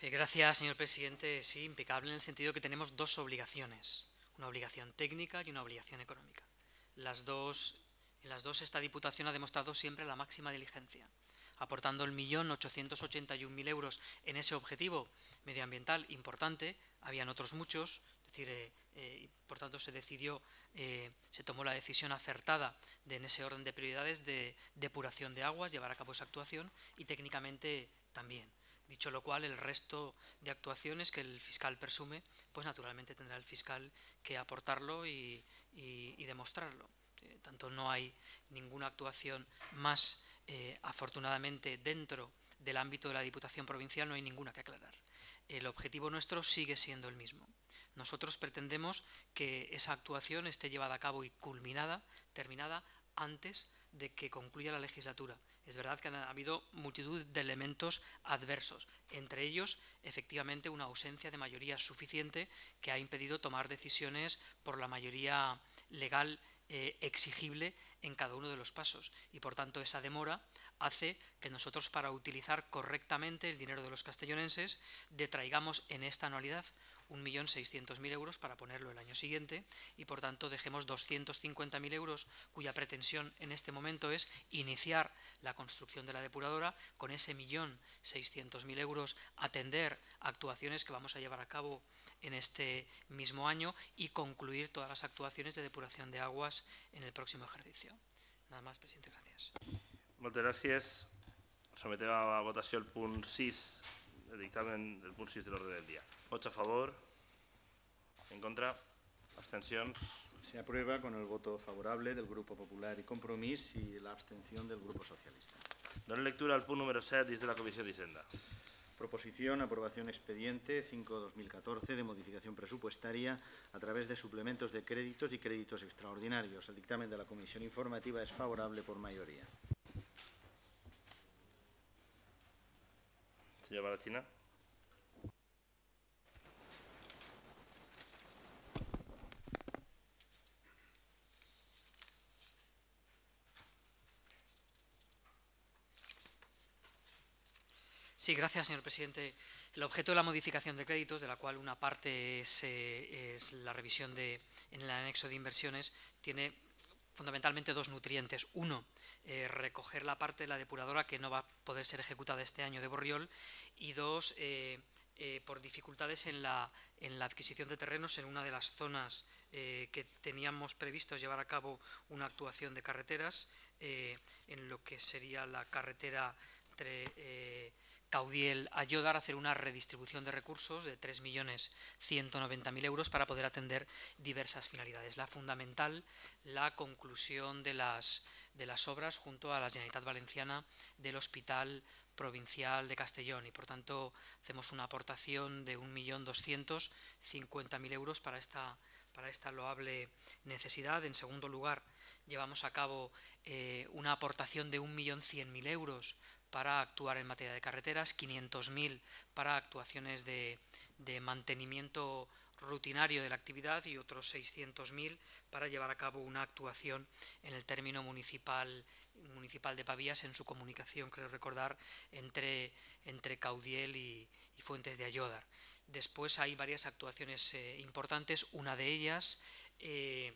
Eh, Gracias, señor presidente. Sí, impecable en el sentido que tenemos dos obligaciones, una obligación técnica y una obligación económica. Las dos, en las dos esta Diputación ha demostrado siempre la máxima diligencia, aportando el millón mil euros en ese objetivo medioambiental importante. Habían otros muchos, es decir, eh, eh, por tanto se decidió, eh, se tomó la decisión acertada de en ese orden de prioridades de depuración de aguas, llevar a cabo esa actuación y técnicamente también. Dicho lo cual, el resto de actuaciones que el fiscal presume, pues naturalmente tendrá el fiscal que aportarlo y, demostrarlo. Eh, tanto no hay ninguna actuación más, eh, afortunadamente, dentro del ámbito de la Diputación Provincial, no hay ninguna que aclarar. El objetivo nuestro sigue siendo el mismo. Nosotros pretendemos que esa actuación esté llevada a cabo y culminada, terminada, antes de que concluya la legislatura. Es verdad que han habido multitud de elementos adversos, entre ellos, efectivamente, una ausencia de mayoría suficiente que ha impedido tomar decisiones por la mayoría legal eh, exigible en cada uno de los pasos. Y por tanto, esa demora hace que nosotros, para utilizar correctamente el dinero de los castellonenses, detraigamos en esta anualidad 1.600.000 euros para ponerlo el año siguiente y por tanto dejemos 250.000 euros cuya pretensión en este momento es iniciar la construcción de la depuradora con ese 1.600.000 euros atender actuaciones que vamos a llevar a cabo en este mismo año y concluir todas las actuaciones de depuración de aguas en el próximo ejercicio. Nada más, presidente, gracias. Moltes gràcies. sometem a votació el punt 6, el dictamen del punt 6 de l'ordre del dia. Vots a favor? En contra? Abstencions? Se aprueba con el voto favorable del Grupo Popular y Compromís y la abstención del Grupo Socialista. Donem lectura al punt número 7 dins de la Comissió d'Hisenda. Proposición, aprobación expediente 5-2014 de modificación presupuestaria a través de suplementos de créditos y créditos extraordinarios. El dictamen de la Comisión Informativa es favorable por mayoría. Senyor Barachina. Sí, gracias, señor presidente. El objeto de la modificación de créditos, de la cual una parte es, eh, la revisión de, en el anexo de inversiones, tiene fundamentalmente dos nutrientes. Uno, eh, recoger la parte de la depuradora que no va a poder ser ejecutada este año de Borriol. Y dos, eh, por dificultades en la, en la adquisición de terrenos en una de las zonas que teníamos previstos llevar a cabo una actuación de carreteras, en lo que sería la carretera entre Caudiel a Yodar, hacer una redistribución de recursos de 3.190.000 euros para poder atender diversas finalidades. La fundamental, la conclusión de las, de las obras junto a la Generalitat Valenciana del Hospital Provincial de Castellón y por tanto hacemos una aportación de 1.250.000 euros para esta, para esta loable necesidad. En segundo lugar, llevamos a cabo eh, una aportación de 1.100.000 euros para actuar en materia de carreteras, 500.000 para actuaciones de, mantenimiento rutinario de la actividad y otros 600.000 para llevar a cabo una actuación en el término municipal municipal de Pavías en su comunicación, creo recordar, entre, entre Caudiel y, y Fuentes de Ayodar. Después hay varias actuaciones eh, importantes, una de ellas eh,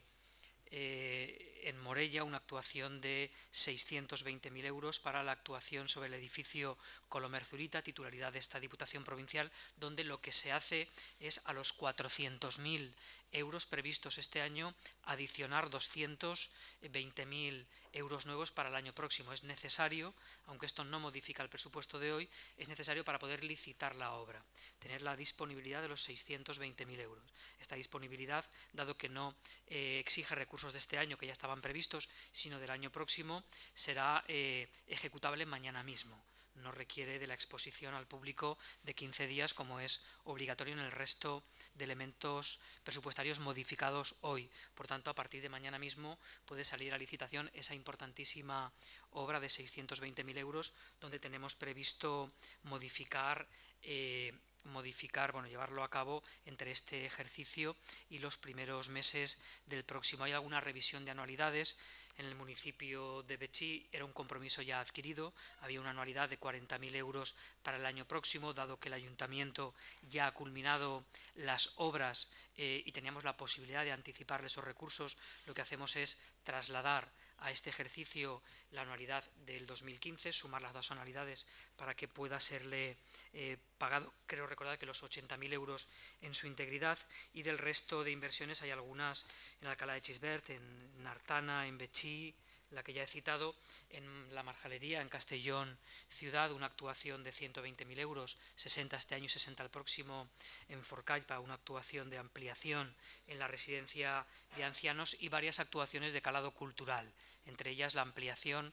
eh, en Morella, una actuación de 620.000 euros para la actuación sobre el edificio Colomer Zurita, titularidad de esta Diputación Provincial, donde lo que se hace es a los 400.000 euros previstos este año adicionar 220.000 euros nuevos para el año próximo. Es necesario, aunque esto no modifica el presupuesto de hoy, es necesario para poder licitar la obra, tener la disponibilidad de los 620.000 euros. Esta disponibilidad, dado que no eh, exige recursos de este año que ya estaban previstos, sino del año próximo, será eh, ejecutable mañana mismo no requiere de la exposición al público de 15 días como es obligatorio en el resto de elementos presupuestarios modificados hoy. Por tanto, a partir de mañana mismo puede salir a licitación esa importantísima obra de 620.000 euros donde tenemos previsto modificar eh, modificar, bueno, llevarlo a cabo entre este ejercicio y los primeros meses del próximo. Hay alguna revisión de anualidades en el municipio de Bechí era un compromiso ya adquirido, había una anualidad de 40.000 euros para el año próximo, dado que el ayuntamiento ya ha culminado las obras eh, y teníamos la posibilidad de anticipar esos recursos, lo que hacemos es trasladar a este ejercicio la anualidad del 2015, sumar las dos anualidades para que pueda serle eh, pagado, creo recordar que los 80.000 euros en su integridad y del resto de inversiones hay algunas en Alcalá de Chisbert, en Nartana, en Bechí, la que ya he citado, en la Marjalería, en Castellón Ciudad, una actuación de 120.000 euros, 60 este año y 60 el próximo, en Forcall para una actuación de ampliación en la residencia de ancianos y varias actuaciones de calado cultural entre ellas la ampliación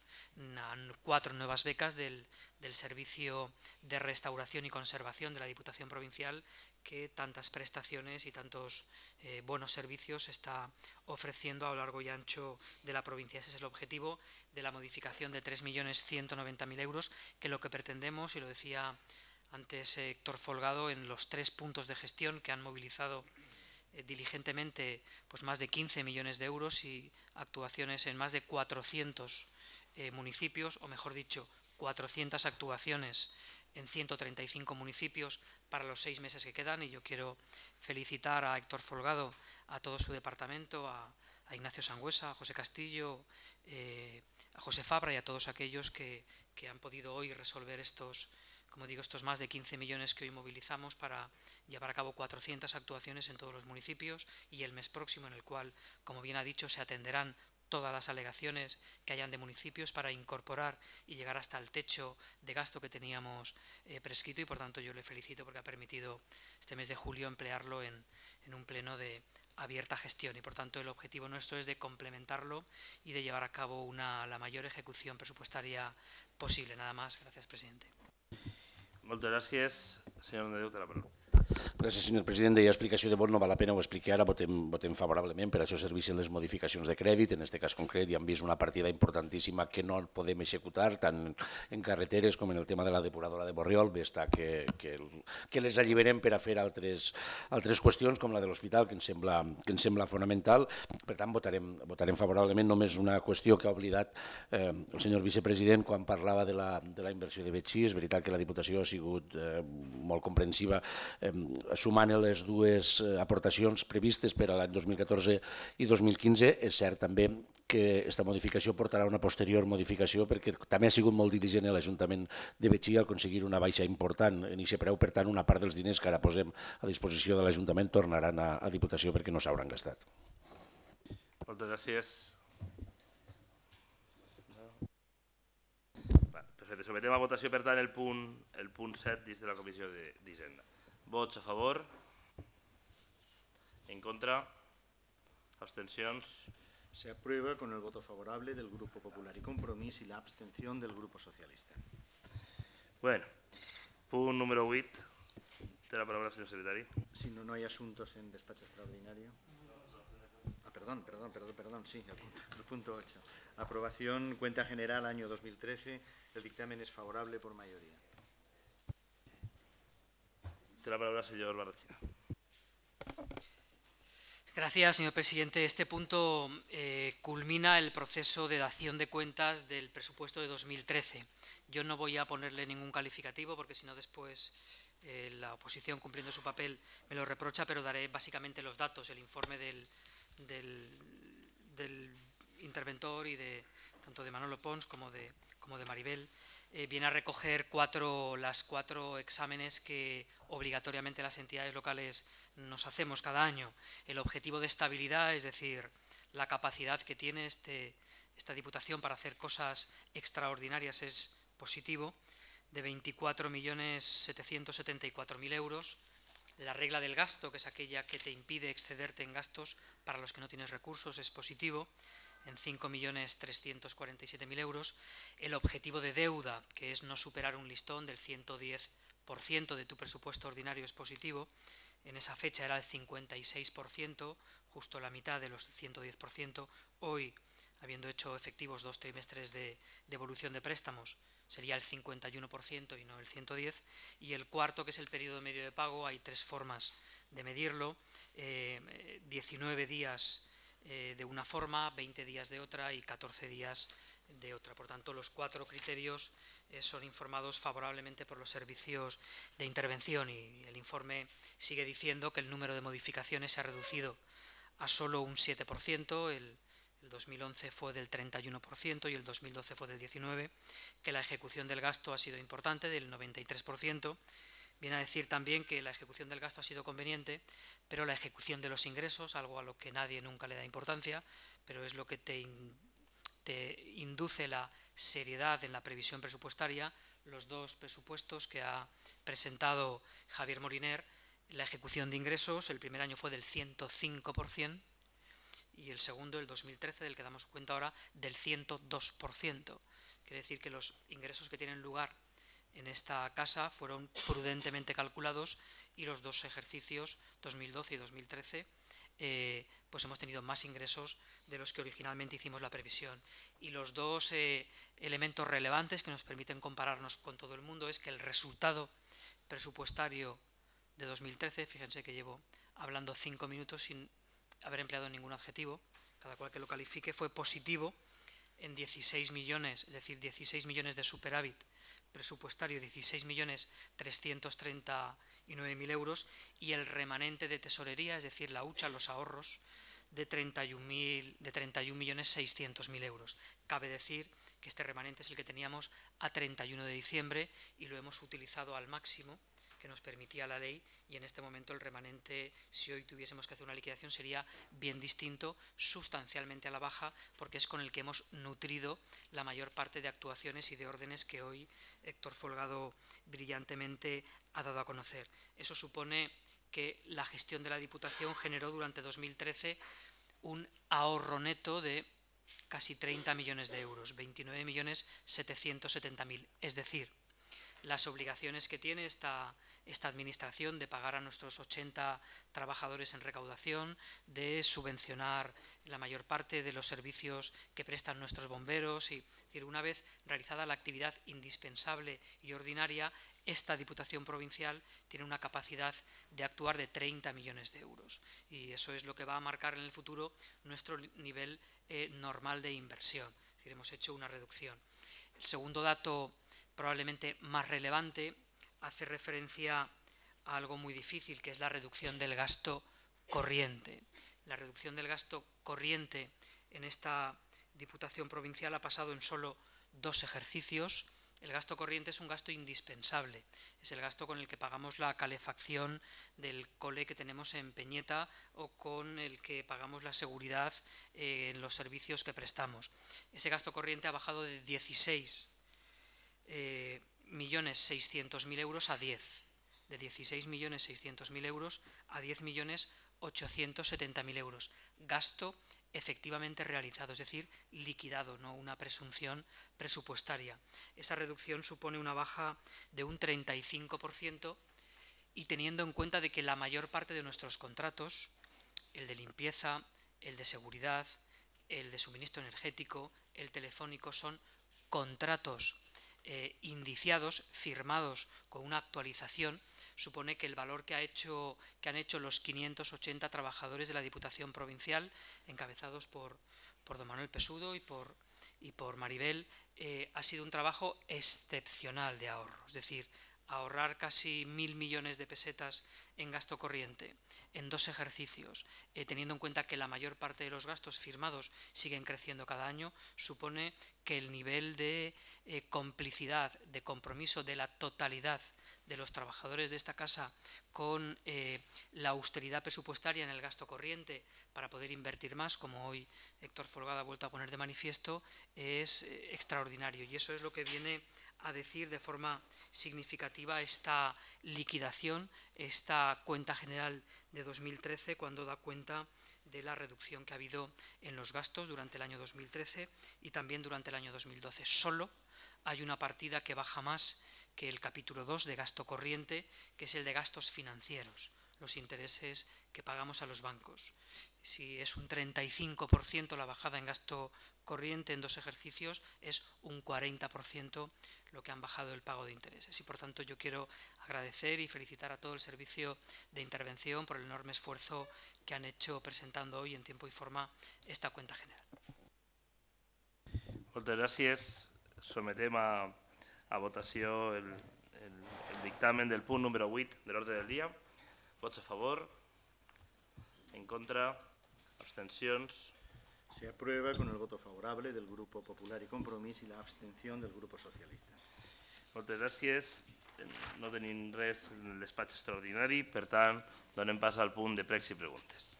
a cuatro nuevas becas del, del, Servicio de Restauración y Conservación de la Diputación Provincial que tantas prestaciones y tantos eh, buenos servicios está ofreciendo a lo largo y ancho de la provincia. Ese es el objetivo de la modificación de 3.190.000 euros, que lo que pretendemos, y lo decía antes Héctor Folgado, en los tres puntos de gestión que han movilizado eh, diligentemente pues más de 15 millones de euros y actuaciones en más de 400 eh, municipios, o mejor dicho, 400 actuaciones en 135 municipios para los seis meses que quedan. Y yo quiero felicitar a Héctor Folgado, a todo su departamento, a, Ignacio Sangüesa, a José Castillo, eh, a José Fabra y a todos aquellos que, que han podido hoy resolver estos, como digo, estos más de 15 millones que hoy movilizamos para llevar a cabo 400 actuaciones en todos los municipios y el mes próximo en el cual, como bien ha dicho, se atenderán todas las alegaciones que hayan de municipios para incorporar y llegar hasta el techo de gasto que teníamos eh, prescrito y por tanto yo le felicito porque ha permitido este mes de julio emplearlo en, en un pleno de abierta gestión y por tanto el objetivo nuestro es de complementarlo y de llevar a cabo una, la mayor ejecución presupuestaria posible. Nada más. Gracias, presidente. Moltes gràcies. Senyor Nedeu, té la paraula. Gràcies, senyor president. Deia explicació de vot, no val la pena, ho expliqué ara, votem, votem favorablement, per això servissin les modificacions de crèdit, en aquest cas concret ja hem vist una partida importantíssima que no podem executar, tant en carreteres com en el tema de la depuradora de Borriol, bé està que, que, que les alliberem per a fer altres, altres qüestions, com la de l'hospital, que, ens sembla, que ens sembla fonamental, per tant votarem, votarem favorablement, només una qüestió que ha oblidat eh, el senyor vicepresident quan parlava de la, de la inversió de Betxí, és veritat que la Diputació ha sigut eh, molt comprensiva eh, sumant les dues eh, aportacions previstes per a l'any 2014 i 2015, és cert també que aquesta modificació portarà una posterior modificació perquè també ha sigut molt dirigent l'Ajuntament de Betxí al aconseguir una baixa important en aquest preu, per tant una part dels diners que ara posem a disposició de l'Ajuntament tornaran a, a Diputació perquè no s'hauran gastat. Moltes gràcies. Perfecte. Sometem a votació, per tant, el punt, el punt 7 dins de la Comissió d'Hisenda. Vots a favor? En contra? Abstencions? Se aprueba con el voto favorable del Grupo Popular y Compromís y la abstención del Grupo Socialista. Bueno, punt número 8. Té la paraula, senyor secretari. Si no, no hay asuntos en despacho extraordinario. Ah, perdón, perdón, perdón, perdón, sí, el punto, el punto 8. Aprobación, cuenta general, año 2013. El dictamen es favorable por mayoría. Té la paraula, senyor Barrachina. Gracias, señor presidente. Este punto eh, culmina el proceso de dación de cuentas del presupuesto de 2013. Yo no voy a ponerle ningún calificativo porque si no después eh, la oposición cumpliendo su papel me lo reprocha, pero daré básicamente los datos, el informe del, del, del interventor y de tanto de Manolo Pons como de, como de Maribel. Eh, viene a recoger cuatro, las cuatro exámenes que obligatoriamente las entidades locales nos hacemos cada año. El objetivo de estabilidad, es decir, la capacidad que tiene este, esta Diputación para hacer cosas extraordinarias es positivo, de 24.774.000 euros. La regla del gasto, que es aquella que te impide excederte en gastos para los que no tienes recursos, es positivo, en 5.347.000 euros. El objetivo de deuda, que es no superar un listón del 110% de tu presupuesto ordinario, es positivo. En esa fecha era el 56%, justo la mitad de los 110%. Hoy, habiendo hecho efectivos dos trimestres de devolución de préstamos, sería el 51% y no el 110%. Y el cuarto, que es el periodo medio de pago, hay tres formas de medirlo. Eh, 19 días eh, de una forma, 20 días de otra y 14 días de otra. Por tanto, los cuatro criterios eh, son informados favorablemente por los servicios de intervención y el informe sigue diciendo que el número de modificaciones se ha reducido a solo un 7%, el, el 2011 fue del 31% y el 2012 fue del 19%, que la ejecución del gasto ha sido importante, del 93%. Viene a decir también que la ejecución del gasto ha sido conveniente, pero la ejecución de los ingresos, algo a lo que nadie nunca le da importancia, pero es lo que te, in, te induce la seriedad en la previsión presupuestaria, los dos presupuestos que ha presentado Javier Moriner, la ejecución de ingresos, el primer año fue del 105%, y el segundo, el 2013, del que damos cuenta ahora, del 102%. Quiere decir que los ingresos que tienen lugar en esta casa fueron prudentemente calculados y los dos ejercicios, 2012 y 2013, eh, pues hemos tenido más ingresos de los que originalmente hicimos la previsión. Y los dos eh, elementos relevantes que nos permiten compararnos con todo el mundo es que el resultado presupuestario de 2013, fíjense que llevo hablando cinco minutos sin haber empleado ningún adjetivo, cada cual que lo califique, fue positivo en 16 millones, es decir, 16 millones de superávit presupuestario, 16 millones 339 mil euros, y el remanente de tesorería, es decir, la hucha, los ahorros, de 31, de 31 millones 600 mil euros. Cabe decir que este remanente es el que teníamos a 31 de diciembre y lo hemos utilizado al máximo que nos permitía la ley y en este momento el remanente, si hoy tuviésemos que hacer una liquidación, sería bien distinto, sustancialmente a la baja, porque es con el que hemos nutrido la mayor parte de actuaciones y de órdenes que hoy Héctor Folgado brillantemente ha dado a conocer. Eso supone que la gestión de la Diputación generó durante 2013 un ahorro neto de casi 30 millones de euros, 29 millones 770 mil. Es decir, las obligaciones que tiene esta, esta administración de pagar a nuestros 80 trabajadores en recaudación, de subvencionar la mayor parte de los servicios que prestan nuestros bomberos y una vez realizada la actividad indispensable y ordinaria, esta Diputación Provincial tiene una capacidad de actuar de 30 millones de euros y eso es lo que va a marcar en el futuro nuestro nivel eh, normal de inversión. Es decir, hemos hecho una reducción. El segundo dato probablemente más relevante hace referencia a algo muy difícil, que es la reducción del gasto corriente. La reducción del gasto corriente en esta Diputación Provincial ha pasado en solo dos ejercicios el gasto corriente es un gasto indispensable, es el gasto con el que pagamos la calefacción del cole que tenemos en Peñeta o con el que pagamos la seguridad eh, en los servicios que prestamos. Ese gasto corriente ha bajado de 16 eh, millones 600 mil euros a 10, de 16 millones 600 mil euros a 10 millones 870 mil euros. Gasto efectivamente realizado, es decir, liquidado, no una presunción presupuestaria. Esa reducción supone una baja de un 35% y teniendo en cuenta de que la mayor parte de nuestros contratos, el de limpieza, el de seguridad, el de suministro energético, el telefónico, son contratos eh, indiciados, firmados con una actualización supone que el valor que, ha hecho, que han hecho los 580 trabajadores de la Diputación Provincial, encabezados por, por don Manuel Pesudo y por, y por Maribel, eh, ha sido un trabajo excepcional de ahorro. Es decir, ahorrar casi mil millones de pesetas en gasto corriente en dos ejercicios, eh, teniendo en cuenta que la mayor parte de los gastos firmados siguen creciendo cada año, supone que el nivel de eh, complicidad, de compromiso de la totalidad de los trabajadores de esta casa con eh, la austeridad presupuestaria en el gasto corriente para poder invertir más, como hoy Héctor Folgada ha vuelto a poner de manifiesto, es eh, extraordinario. Y eso es lo que viene a decir de forma significativa esta liquidación, esta cuenta general de 2013, cuando da cuenta de la reducción que ha habido en los gastos durante el año 2013 y también durante el año 2012. Solo hay una partida que baja más que el capítulo 2 de gasto corriente, que es el de gastos financieros, los intereses que pagamos a los bancos. Si es un 35% la bajada en gasto corriente en dos ejercicios, es un 40% lo que han bajado el pago de intereses. Y por tanto yo quiero agradecer y felicitar a todo el servicio de intervención por el enorme esfuerzo que han hecho presentando hoy en tiempo y forma esta cuenta general. Muchas gracias. Sometem a a votació el, el, el dictamen del punt número 8 de l'ordre del dia. Vots a favor? En contra? Abstencions? Se aprueba con el voto favorable del Grupo Popular y Compromís y la abstención del Grupo Socialista. Moltes gràcies. No tenim res en el despatx extraordinari, per tant, donem pas al punt de pregs i preguntes.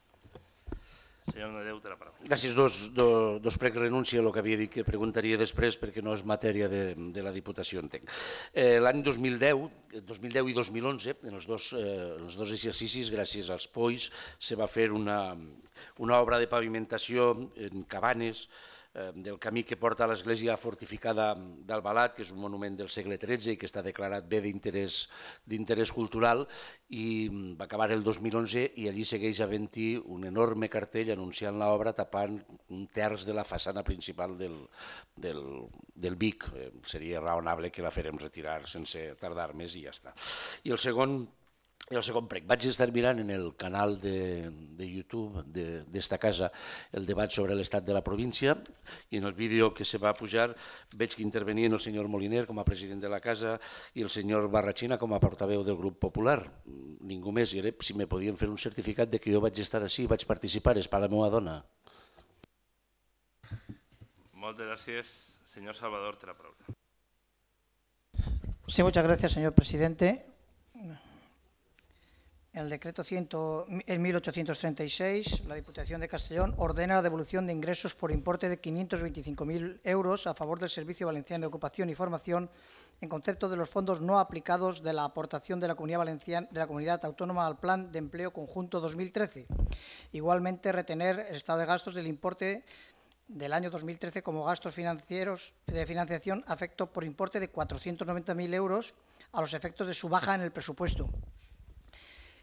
Senyor Nadeu, té la paraula. Gràcies. Dos, dos, dos pregs renúncia a el que havia dit que preguntaria després perquè no és matèria de, de la Diputació, entenc. Eh, L'any 2010, 2010 i 2011, en els dos, eh, els dos exercicis, gràcies als POIs, se va fer una, una obra de pavimentació en cabanes, del camí que porta a l'església fortificada d'Albalat, que és un monument del segle XIII i que està declarat bé d'interès cultural, i va acabar el 2011 i allí segueix havent-hi un enorme cartell anunciant l'obra tapant un terç de la façana principal del, del, del Vic. Eh, seria raonable que la farem retirar sense tardar més i ja està. I el segon i el segon prec, vaig estar mirant en el canal de, de YouTube d'esta de, casa el debat sobre l'estat de la província i en el vídeo que se va pujar veig que intervenien el senyor Moliner com a president de la casa i el senyor Barrachina com a portaveu del grup popular. Ningú més. I era si me podien fer un certificat de que jo vaig estar així i vaig participar, és per la meva dona. Moltes gràcies. Señor Salvador, te la paraula. Sí, muchas gracias, señor presidente. En el decreto 100, en 1836, la Diputación de Castellón ordena la devolución de ingresos por importe de 525.000 euros a favor del Servicio Valenciano de Ocupación y Formación en concepto de los fondos no aplicados de la aportación de la Comunidad, Valenciana, de la Comunidad Autónoma al Plan de Empleo Conjunto 2013. Igualmente, retener el estado de gastos del importe del año 2013 como gastos financieros de financiación afecto por importe de 490.000 euros a los efectos de su baja en el presupuesto.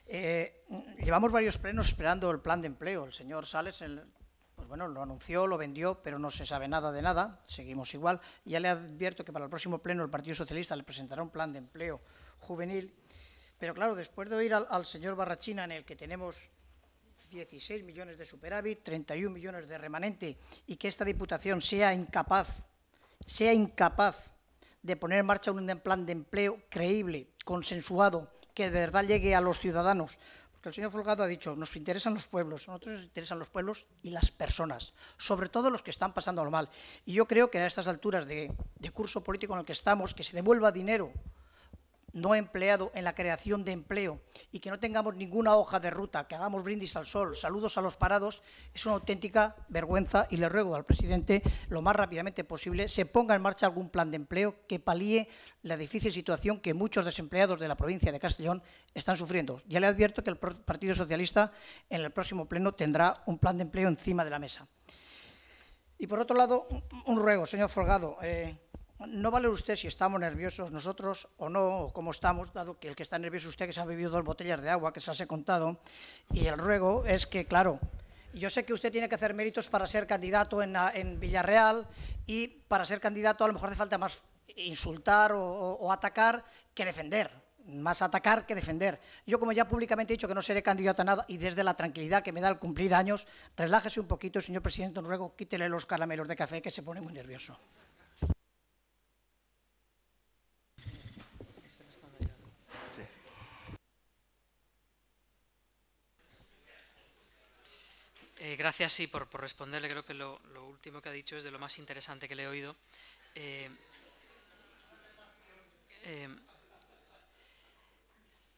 Eh, llevamos varios plenos esperando el plan de empleo. El señor Sales pues bueno, lo anunció, lo vendió, pero no se sabe nada de nada. Seguimos igual. Ya le advierto que para el próximo pleno el Partido Socialista le presentará un plan de empleo juvenil. Pero claro, después de oír al, al señor Barrachina, en el que tenemos 16 millones de superávit, 31 millones de remanente, y que esta Diputación sea incapaz, sea incapaz de poner en marcha un plan de empleo creíble, consensuado, que de verdad llegue a los ciudadanos. Porque el señor Folgado ha dicho, nos interesan los pueblos, a nosotros nos interesan los pueblos y las personas, sobre todo los que están pasando lo mal. Y yo creo que a estas alturas de, de curso político en el que estamos, que se devuelva dinero no empleado en la creación de empleo y que no tengamos ninguna hoja de ruta, que hagamos brindis al sol, saludos a los parados, es una auténtica vergüenza y le ruego al presidente lo más rápidamente posible se ponga en marcha algún plan de empleo que palíe la difícil situación que muchos desempleados de la provincia de Castellón están sufriendo. Ya le advierto que el Partido Socialista en el próximo pleno tendrá un plan de empleo encima de la mesa. Y por otro lado, un ruego, señor Folgado. Eh, no vale usted si estamos nerviosos nosotros o no, o cómo estamos, dado que el que está nervioso es usted que se ha bebido dos botellas de agua, que se ha contado, y el ruego es que, claro, yo sé que usted tiene que hacer méritos para ser candidato en, Villarreal y para ser candidato a lo mejor hace falta más insultar o, atacar que defender más atacar que defender. Yo, como ya públicamente he dicho que no seré candidato a nada y desde la tranquilidad que me da al cumplir años, relájese un poquito, señor presidente, ruego, quítele los caramelos de café que se pone muy nervioso. Eh, gracias, sí, por, responderle. Creo que lo, último que ha dicho es de lo más interesante que le he oído. Eh,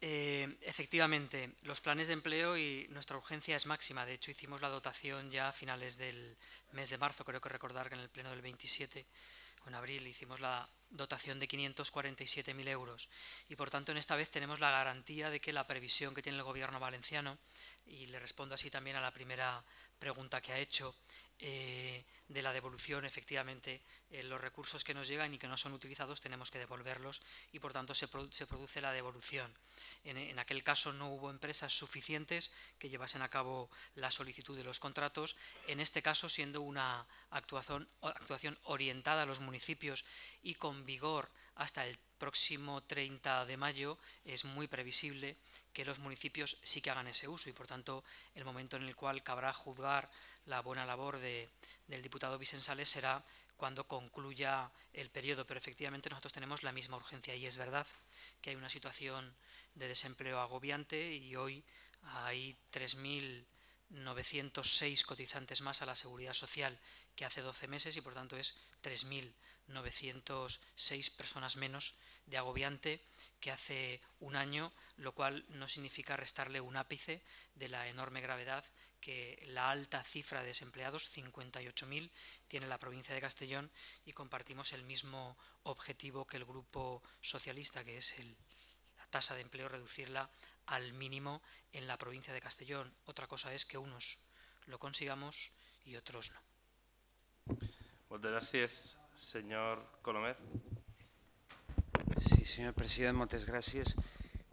eh, efectivamente, los planes de empleo y nuestra urgencia es máxima. De hecho, hicimos la dotación ya a finales del mes de marzo. Creo que recordar que en el pleno del 27 o en abril hicimos la dotación de 547.000 euros. Y por tanto, en esta vez tenemos la garantía de que la previsión que tiene el gobierno valenciano, y le respondo así también a la primera pregunta que ha hecho eh, de la devolución, efectivamente, eh, los recursos que nos llegan y que no son utilizados tenemos que devolverlos y por tanto se, produ se produce la devolución. En, en, aquel caso no hubo empresas suficientes que llevasen a cabo la solicitud de los contratos, en este caso siendo una actuación, actuación orientada a los municipios y con vigor hasta el próximo 30 de mayo es muy previsible que los municipios sí que hagan ese uso y por tanto el momento en el cual cabrá juzgar la buena labor de, del diputado Vicensales será cuando concluya el periodo, pero efectivamente nosotros tenemos la misma urgencia y es verdad que hay una situación de desempleo agobiante y hoy hay 3.906 cotizantes más a la seguridad social que hace 12 meses y por tanto es 3.906 personas menos de agobiante que hace un año, lo cual no significa restarle un ápice de la enorme gravedad que la alta cifra de desempleados, 58.000, tiene la provincia de Castellón y compartimos el mismo objetivo que el Grupo Socialista, que es el, la tasa de empleo, reducirla al mínimo en la provincia de Castellón. Otra cosa es que unos lo consigamos y otros no. Muchas gracias, señor Colomer. Sí, senyor president, moltes gràcies.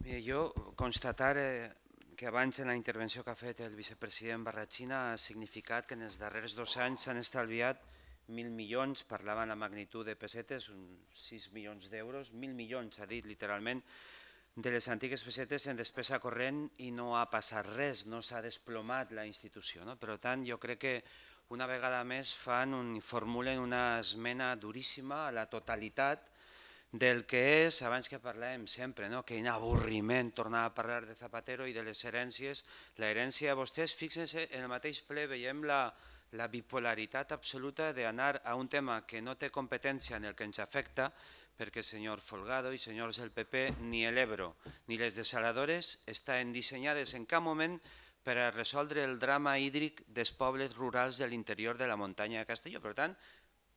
Mira, jo constatar eh, que abans en la intervenció que ha fet el vicepresident Barratxina ha significat que en els darrers dos anys s'han estalviat mil milions, parlaven la magnitud de pessetes, uns 6 milions d'euros, mil milions, ha dit literalment, de les antigues pessetes en despesa corrent i no ha passat res, no s'ha desplomat la institució. No? Per tant, jo crec que una vegada més fan un, formulen una esmena duríssima a la totalitat del que és, abans que parlàvem sempre, no? que avorriment tornar a parlar de Zapatero i de les herències. La herència, vostès, fixen-se, en el mateix ple veiem la, la bipolaritat absoluta d'anar a un tema que no té competència en el que ens afecta perquè senyor Folgado i senyors del PP, ni l'Ebro ni les desaladores estan dissenyades en cap moment per a resoldre el drama hídric dels pobles rurals de l'interior de la muntanya de Castelló. Per tant,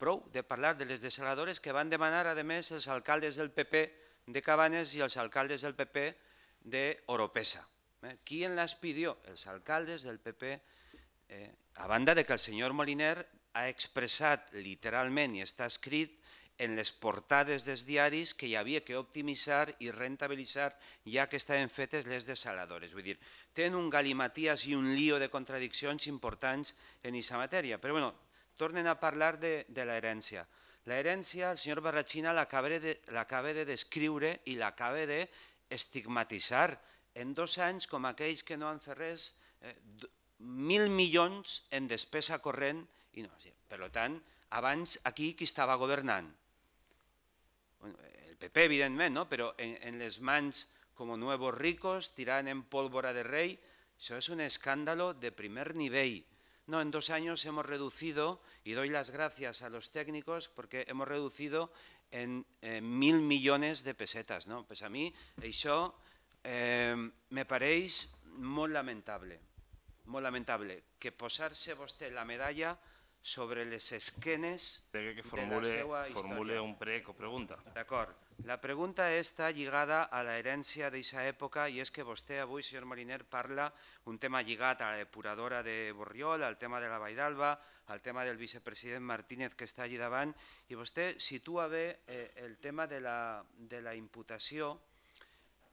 prou de parlar de les desaladores que van demanar, a més, els alcaldes del PP de Cabanes i els alcaldes del PP d'Oropesa. Eh? Qui en las pidió? Els alcaldes del PP, eh, a banda de que el senyor Moliner ha expressat literalment i està escrit en les portades dels diaris que hi havia que optimitzar i rentabilitzar ja que estaven fetes les desaladores. Vull dir, tenen un galimaties i un lío de contradiccions importants en aquesta matèria. Però bueno, tornen a parlar de, de l'herència. L'herència, el senyor Barratxina l'acaba de, de descriure i l'acaba d'estigmatitzar en dos anys com aquells que no han fet res, eh, mil milions en despesa corrent. I no, per tant, abans aquí qui estava governant? PP, evidentment, no? però en, en les mans com nuevos ricos, tirant en pólvora de rei, això és un escàndalo de primer nivell. No, en dos años hemos reducido, y doy las gracias a los técnicos, porque hemos reducido en eh, mil millones de pesetas. No? Pues a mi això eh, me pareix molt lamentable, molt lamentable, que posar-se vostè la medalla sobre les esquenes que formule, de la seva formule història. un prec o pregunta. D'acord. La pregunta està lligada a l'herència d'aquesta època i és que vostè avui, senyor Mariner, parla un tema lligat a la depuradora de Borriol, al tema de la Vall d'Alba, al tema del vicepresident Martínez que està allí davant i vostè situa bé eh, el tema de la, de la imputació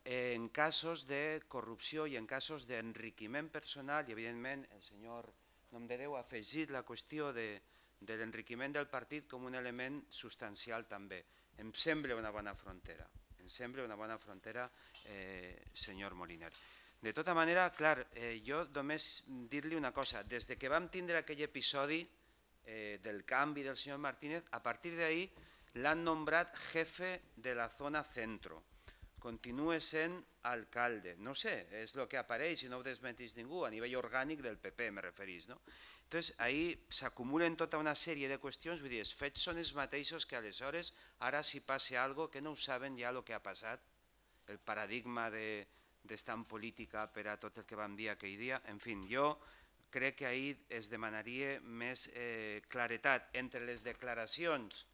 eh, en casos de corrupció i en casos d'enriquiment personal i evidentment el senyor nom de Déu ha afegit la qüestió de, de l'enriquiment del partit com un element substancial també. Em sembla una bona frontera, em sembla una bona frontera, eh, senyor Moliner. De tota manera, clar, eh, jo només dir-li una cosa, des de que vam tindre aquell episodi eh, del canvi del senyor Martínez, a partir d'ahir l'han nombrat jefe de la zona centro. Continua sent alcalde. No sé, és el que apareix i no ho desmentís ningú, a nivell orgànic del PP me referís. No? Entonces, ahí s'acumulen tota una sèrie de qüestions, vull dir, els fets són els mateixos que aleshores, ara si passa algo que no ho saben ja el que ha passat, el paradigma d'estar en política per a tot el que vam dir aquell dia, en fi, jo crec que ahir es demanaria més eh, claretat entre les declaracions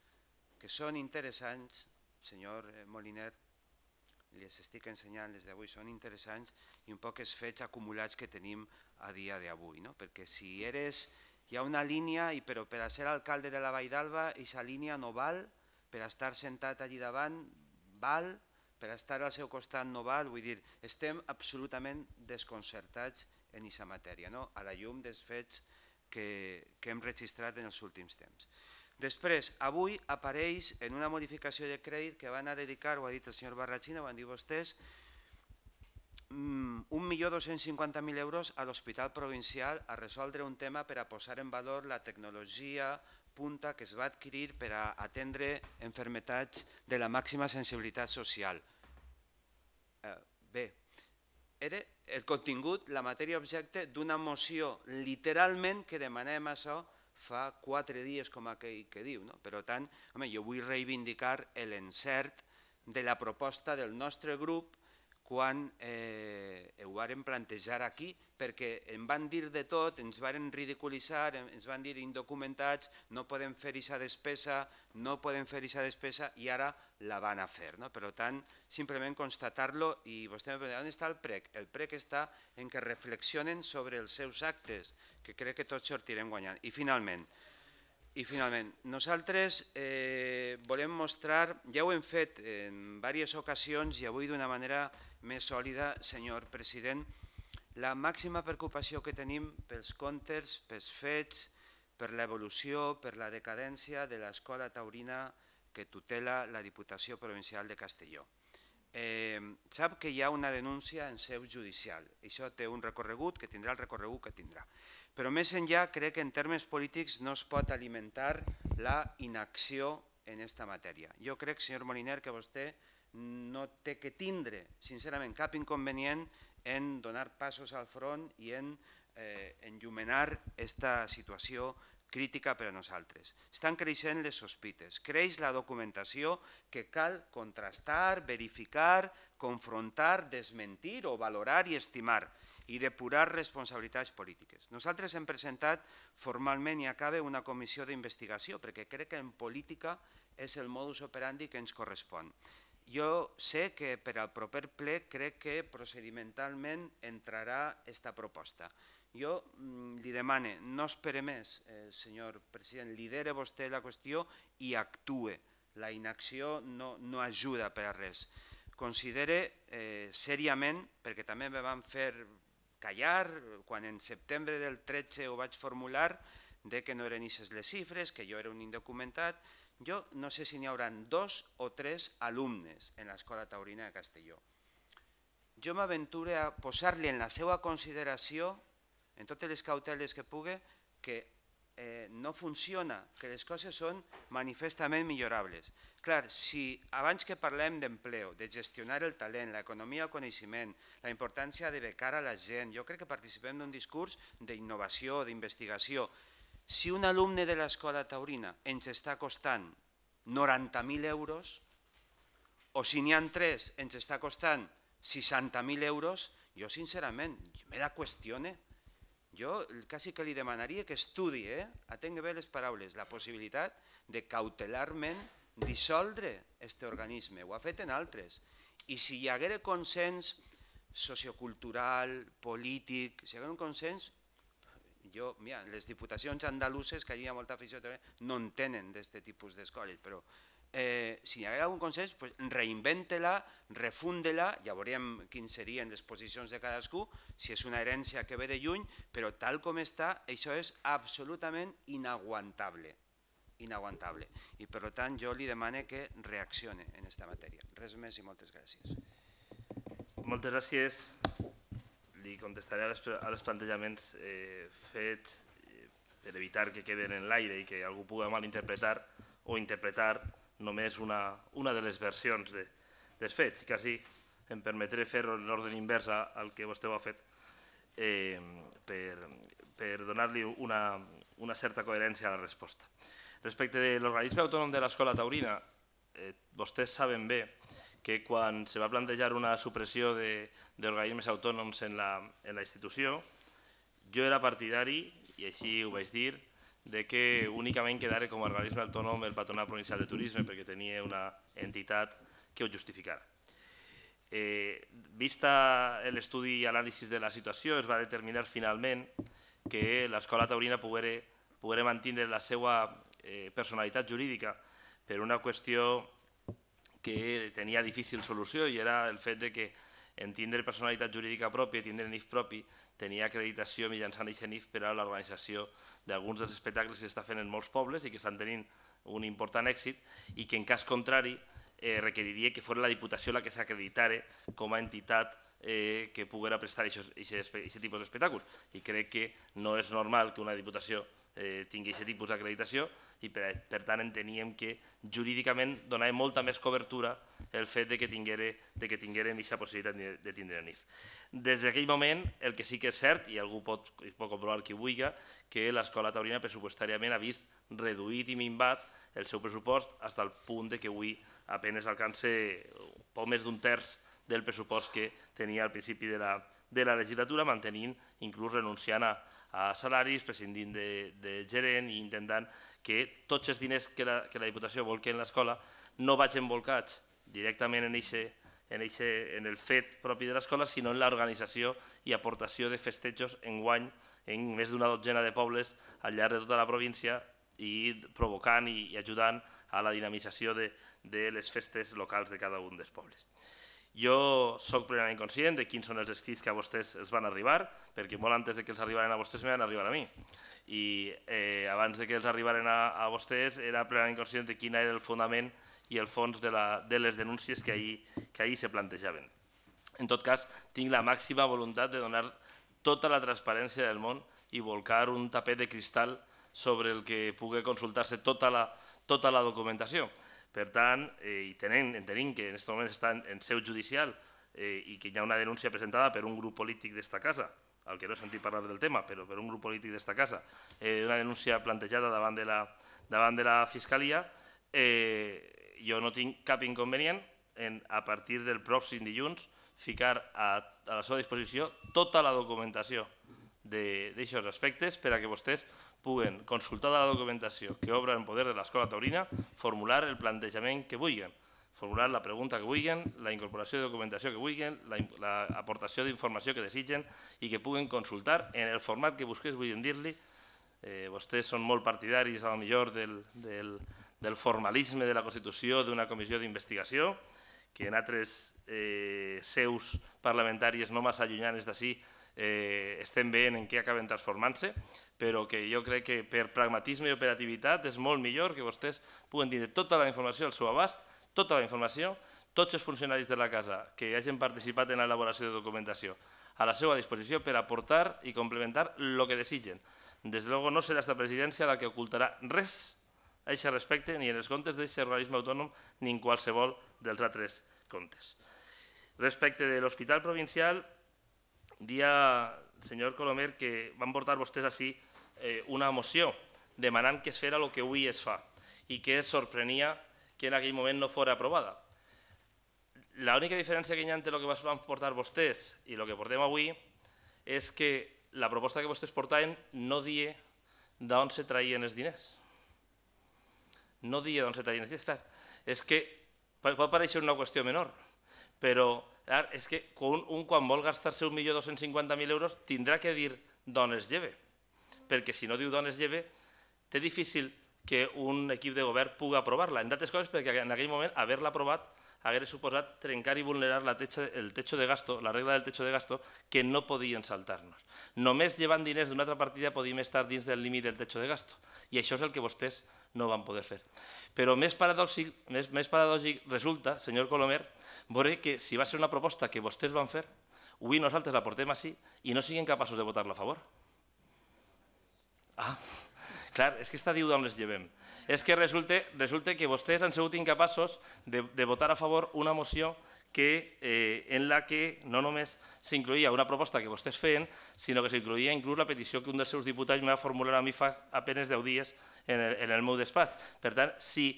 que són interessants, senyor eh, Moliner, les estic ensenyant, les d'avui són interessants, i un poc els fets acumulats que tenim a dia d'avui. No? Perquè si eres, hi ha una línia, i però per a ser alcalde de la Vall d'Alba, aquesta línia no val, per a estar sentat allí davant, val, per a estar al seu costat no val, vull dir, estem absolutament desconcertats en aquesta matèria, no? a la llum dels fets que, que hem registrat en els últims temps. Després, avui apareix en una modificació de crèdit que van a dedicar, ho ha dit el senyor Barratxina, ho han dit vostès, 1.250.000 mm, euros a l'Hospital Provincial a resoldre un tema per a posar en valor la tecnologia punta que es va adquirir per a atendre enfermetats de la màxima sensibilitat social. Eh, bé, era el contingut, la matèria objecte d'una moció literalment que demanem això fa quatre dies com aquell que diu. No? Per tant, home, jo vull reivindicar l'encert de la proposta del nostre grup quan eh, ho varen plantejar aquí, perquè em van dir de tot, ens varen ridiculitzar, ens van dir indocumentats, no podem fer aquesta despesa, no podem fer aquesta despesa i ara la van a fer. No? Per tant, simplement constatar-lo i vostè em on està el PREC? El PREC està en que reflexionen sobre els seus actes, que crec que tots sortirem guanyant. I finalment, i finalment, nosaltres eh, volem mostrar, ja ho hem fet en diverses ocasions i avui d'una manera més sòlida, senyor president, la màxima preocupació que tenim pels comptes, pels fets, per l'evolució, per la decadència de l'escola taurina que tutela la Diputació Provincial de Castelló. Eh, sap que hi ha una denúncia en seu judicial. Això té un recorregut que tindrà el recorregut que tindrà. Però més enllà crec que en termes polítics no es pot alimentar la inacció en aquesta matèria. Jo crec, senyor Moliner, que vostè no té que tindre, sincerament, cap inconvenient en donar passos al front i en eh, enllumenar aquesta situació crítica per a nosaltres. Estan creixent les sospites, creix la documentació que cal contrastar, verificar, confrontar, desmentir o valorar i estimar i depurar responsabilitats polítiques. Nosaltres hem presentat formalment i acaba una comissió d'investigació perquè crec que en política és el modus operandi que ens correspon. Jo sé que per al proper ple crec que procedimentalment entrarà aquesta proposta. Jo mm, li demane, no espere més, eh, senyor president, lidere vostè la qüestió i actue. La inacció no, no ajuda per a res. Considere eh, seriament, perquè també me van fer callar quan en setembre del 13 ho vaig formular, de que no eren aquestes les xifres, que jo era un indocumentat, jo no sé si n'hi haurà dos o tres alumnes en l'Escola Taurina de Castelló. Jo m'aventure a posar-li en la seva consideració en totes les cauteles que pugui, que eh, no funciona, que les coses són manifestament millorables. Clar, si abans que parlem d'empleo, de gestionar el talent, l'economia del coneixement, la importància de becar a la gent, jo crec que participem d'un discurs d'innovació, d'investigació. Si un alumne de l'escola taurina ens està costant 90.000 euros, o si n'hi ha tres ens està costant 60.000 euros, jo sincerament me la qüestione jo quasi que li demanaria que estudi, eh? atengui bé les paraules, la possibilitat de cautelarment dissoldre aquest organisme. Ho ha fet en altres. I si hi haguera consens sociocultural, polític, si hi haguera un consens, jo, mira, les diputacions andaluses, que hi ha molta afició, no en tenen d'aquest tipus d'escoles, però eh, si hi ha algun consens, pues, reinventa-la, refúnde-la, ja veuríem quins serien les posicions de cadascú, si és una herència que ve de lluny, però tal com està, això és absolutament inaguantable inaguantable. I per tant jo li demane que reaccione en aquesta matèria. Res més i moltes gràcies. Moltes gràcies. Li contestaré als, als plantejaments eh, fets eh, per evitar que queden en l'aire i que algú pugui malinterpretar o interpretar només una, una de les versions de, dels fets. Quasi em permetré fer-ho en l'ordre invers al que vostè ho ha fet eh, per, per donar-li una, una certa coherència a la resposta. Respecte de l'organisme autònom de l'Escola Taurina, eh, vostès saben bé que quan se va plantejar una supressió d'organismes autònoms en la, en la institució, jo era partidari, i així ho vaig dir, de que únicament quedara com a organisme autònom el Patronat Provincial de Turisme perquè tenia una entitat que ho justificara. Eh, vista l'estudi i anàlisi de la situació, es va determinar finalment que l'Escola Taurina poguera mantenir la seva eh, personalitat jurídica per una qüestió que tenia difícil solució i era el fet de que en tindre personalitat jurídica pròpia, tindre NIF propi, tenia acreditació mitjançant aquest NIF per a l'organització d'alguns dels espectacles que s'estan fent en molts pobles i que estan tenint un important èxit i que en cas contrari eh, requeriria que fos la Diputació la que s'acreditara com a entitat eh, que poguera prestar aquest tipus d'espectacles. I crec que no és normal que una Diputació eh, tingui aquest tipus d'acreditació i per, per tant enteníem que jurídicament donava molta més cobertura el fet de que, tinguere, de que tinguérem aquesta possibilitat de, de tindre NIF. Des d'aquell moment, el que sí que és cert, i algú pot, pot comprovar qui vulgui, que l'Escola Taurina pressupostàriament ha vist reduït i minvat el seu pressupost fins al punt de que avui apenes alcance poc més d'un terç del pressupost que tenia al principi de la, de la legislatura, mantenint, inclús renunciant a, a salaris, prescindint de, de gerent i intentant que tots els diners que la, que la Diputació volquen en l'escola no vagin volcats directament en, eixe, en, eixe, en el fet propi de l'escola, sinó en l'organització i aportació de festejos en guany en més d'una dotzena de pobles al llarg de tota la província i provocant i, i ajudant a la dinamització de, de les festes locals de cada un dels pobles. Jo sóc plenament conscient de quins són els escrits que a vostès els van arribar, perquè molt antes de que els arribaren a vostès me van arribar a mi. I eh, abans de que els arribaren a, a vostès era plenament conscient de quin era el fonament i el fons de, la, de les denúncies que ahir, que ahir se plantejaven. En tot cas, tinc la màxima voluntat de donar tota la transparència del món i volcar un tapet de cristal sobre el que pugui consultar-se tota, la, tota la documentació. Per tant, eh, i tenint, entenint que en aquest moment està en, en seu judicial eh, i que hi ha una denúncia presentada per un grup polític d'esta casa, al que no he sentit parlar del tema, però per un grup polític d'esta casa, eh, una denúncia plantejada davant de la, davant de la Fiscalia, eh, jo no tinc cap inconvenient en, a partir del pròxim dilluns, ficar a, a la seva disposició tota la documentació d'aixòs aspectes per a que vostès puguen, consultar la documentació que obre en poder de l'Escola Taurina, formular el que vulguin, formular la pregunta que vulguin, la incorporació de documentació que vulguin, l'aportació la, d'informació que desitgen i que puguen consultar en el format que busqués, vull dir-li. Eh, vostès són molt partidaris, a lo millor, del, del, del formalisme de la Constitució d'una comissió d'investigació, que en altres eh, seus parlamentàries no massa allunyanes d'ací eh, estem veient en què acaben transformant-se, però que jo crec que per pragmatisme i operativitat és molt millor que vostès puguen tindre tota la informació al seu abast, tota la informació, tots els funcionaris de la casa que hagin participat en l'elaboració de documentació a la seva disposició per aportar i complementar el que desitgen. Des de luego no serà esta presidència la que ocultarà res a aquest respecte ni en els comptes d'aquest organisme autònom ni en qualsevol dels altres comptes. Respecte de l'Hospital Provincial, dia, senyor Colomer, que van portar vostès així eh, una moció demanant que es fera el que avui es fa i que es sorprenia que en aquell moment no fos aprovada. L'única diferència que hi ha entre el que van portar vostès i el que portem avui és que la proposta que vostès portaven no die d'on se traien els diners. No dia d'on se traien els diners. És que pot pareixer una qüestió menor, però és que un, un quan vol gastar-se 1.250.000 euros tindrà que dir d'on es lleve perquè si no diu dones lleve, té difícil que un equip de govern pugui aprovar-la, en d'altres coses perquè en aquell moment haver-la aprovat hagués suposat trencar i vulnerar la techa, el techo de gasto, la regla del techo de gasto, que no podien saltar-nos. Només llevant diners d'una altra partida podíem estar dins del límit del techo de gasto. I això és el que vostès no van poder fer. Però més paradòxic, més, més paradòxic resulta, senyor Colomer, veure que si va ser una proposta que vostès van fer, avui nosaltres la portem així i no siguin capaços de votar-la a favor. Ah, clar, és que està diu d'on les llevem. És que resulta, resulta que vostès han sigut incapaços de, de votar a favor una moció que, eh, en la que no només s'incluïa una proposta que vostès feien, sinó que s'incluïa inclús la petició que un dels seus diputats m'ha formulat a mi fa apenes 10 dies en el, en el meu despatx. Per tant, si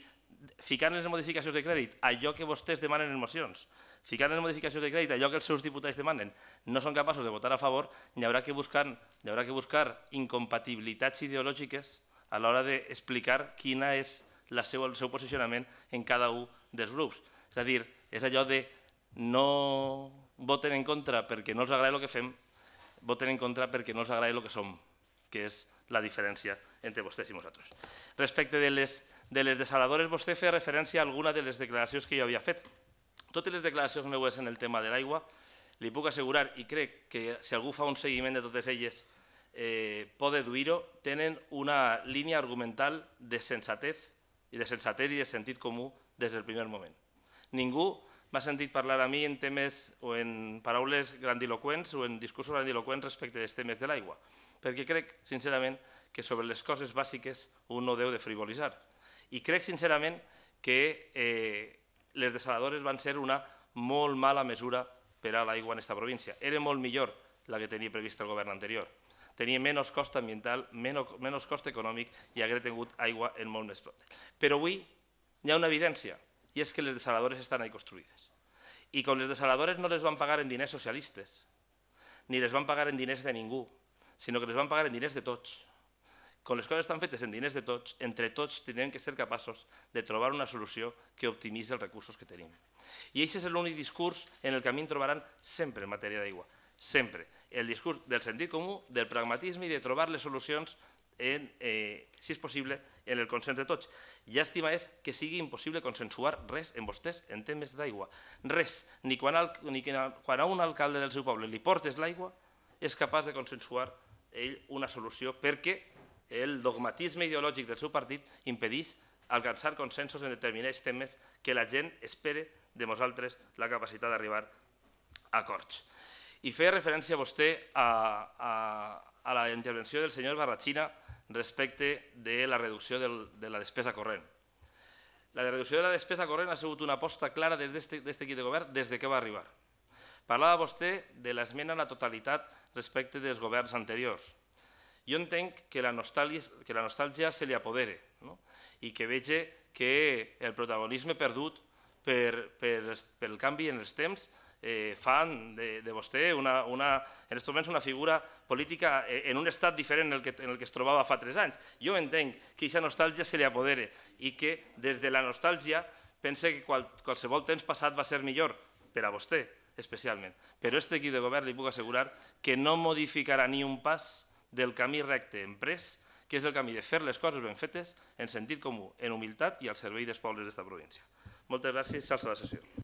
ficant les modificacions de crèdit allò que vostès demanen en mocions ficant en modificacions de crèdit allò que els seus diputats demanen no són capaços de votar a favor, hi haurà que buscar, hi haurà que buscar incompatibilitats ideològiques a l'hora d'explicar quina és la seu, el seu posicionament en cada un dels grups. És a dir, és allò de no voten en contra perquè no els agrada el que fem, voten en contra perquè no els agrada el que som, que és la diferència entre vostès i nosaltres. Respecte de les, de les desaladores, vostè feia referència a alguna de les declaracions que jo havia fet. Totes les declaracions meues en el tema de l'aigua, li puc assegurar, i crec que si algú fa un seguiment de totes elles eh, pot deduir-ho, tenen una línia argumental de sensatez i de sensatez i de sentit comú des del primer moment. Ningú m'ha sentit parlar a mi en temes o en paraules grandiloquents o en discursos grandiloquents respecte dels temes de l'aigua, perquè crec, sincerament, que sobre les coses bàsiques un no deu de frivolitzar. I crec, sincerament, que eh, les desaladores van ser una molt mala mesura per a l'aigua en aquesta província. Era molt millor la que tenia prevista el govern anterior. Tenia menys cost ambiental, menys, cost econòmic i hagués tingut aigua en molt més prop. Però avui hi ha una evidència, i és que les desaladores estan ahí construïdes. I com les desaladores no les van pagar en diners socialistes, ni les van pagar en diners de ningú, sinó que les van pagar en diners de tots, quan les coses estan fetes en diners de tots, entre tots tindrem que ser capaços de trobar una solució que optimitzi els recursos que tenim. I aquest és l'únic discurs en el que a mi em trobaran sempre en matèria d'aigua. Sempre. El discurs del sentit comú, del pragmatisme i de trobar les solucions, en, eh, si és possible, en el consens de tots. Llàstima és que sigui impossible consensuar res en vostès en temes d'aigua. Res. Ni quan, al, ni quan a un alcalde del seu poble li portes l'aigua és capaç de consensuar ell una solució perquè el dogmatisme ideològic del seu partit impedeix alcançar consensos en determinats temes que la gent espera de nosaltres la capacitat d'arribar a acords. I feia referència a vostè a, a, a la intervenció del senyor Barratxina respecte de la reducció del, de la despesa corrent. La reducció de la despesa corrent ha sigut una aposta clara des d'aquest equip de govern des de que va arribar. Parlava vostè de l'esmena a la totalitat respecte dels governs anteriors. Jo entenc que la nostàlgia, que la nostàlgia se li apodere no? i que vegi que el protagonisme perdut per, per, pel canvi en els temps eh, fan de, de vostè una, una, en aquests moments una figura política eh, en un estat diferent en el, que, en el que es trobava fa tres anys. Jo entenc que aquesta nostàlgia se li apodere i que des de la nostàlgia pense que qual, qualsevol temps passat va ser millor per a vostè, especialment. Però aquest equip de govern li puc assegurar que no modificarà ni un pas del camí recte emprès, que és el camí de fer les coses ben fetes en sentit comú, en humilitat i al servei dels pobles d'esta província. Moltes gràcies, s'alça la sessió.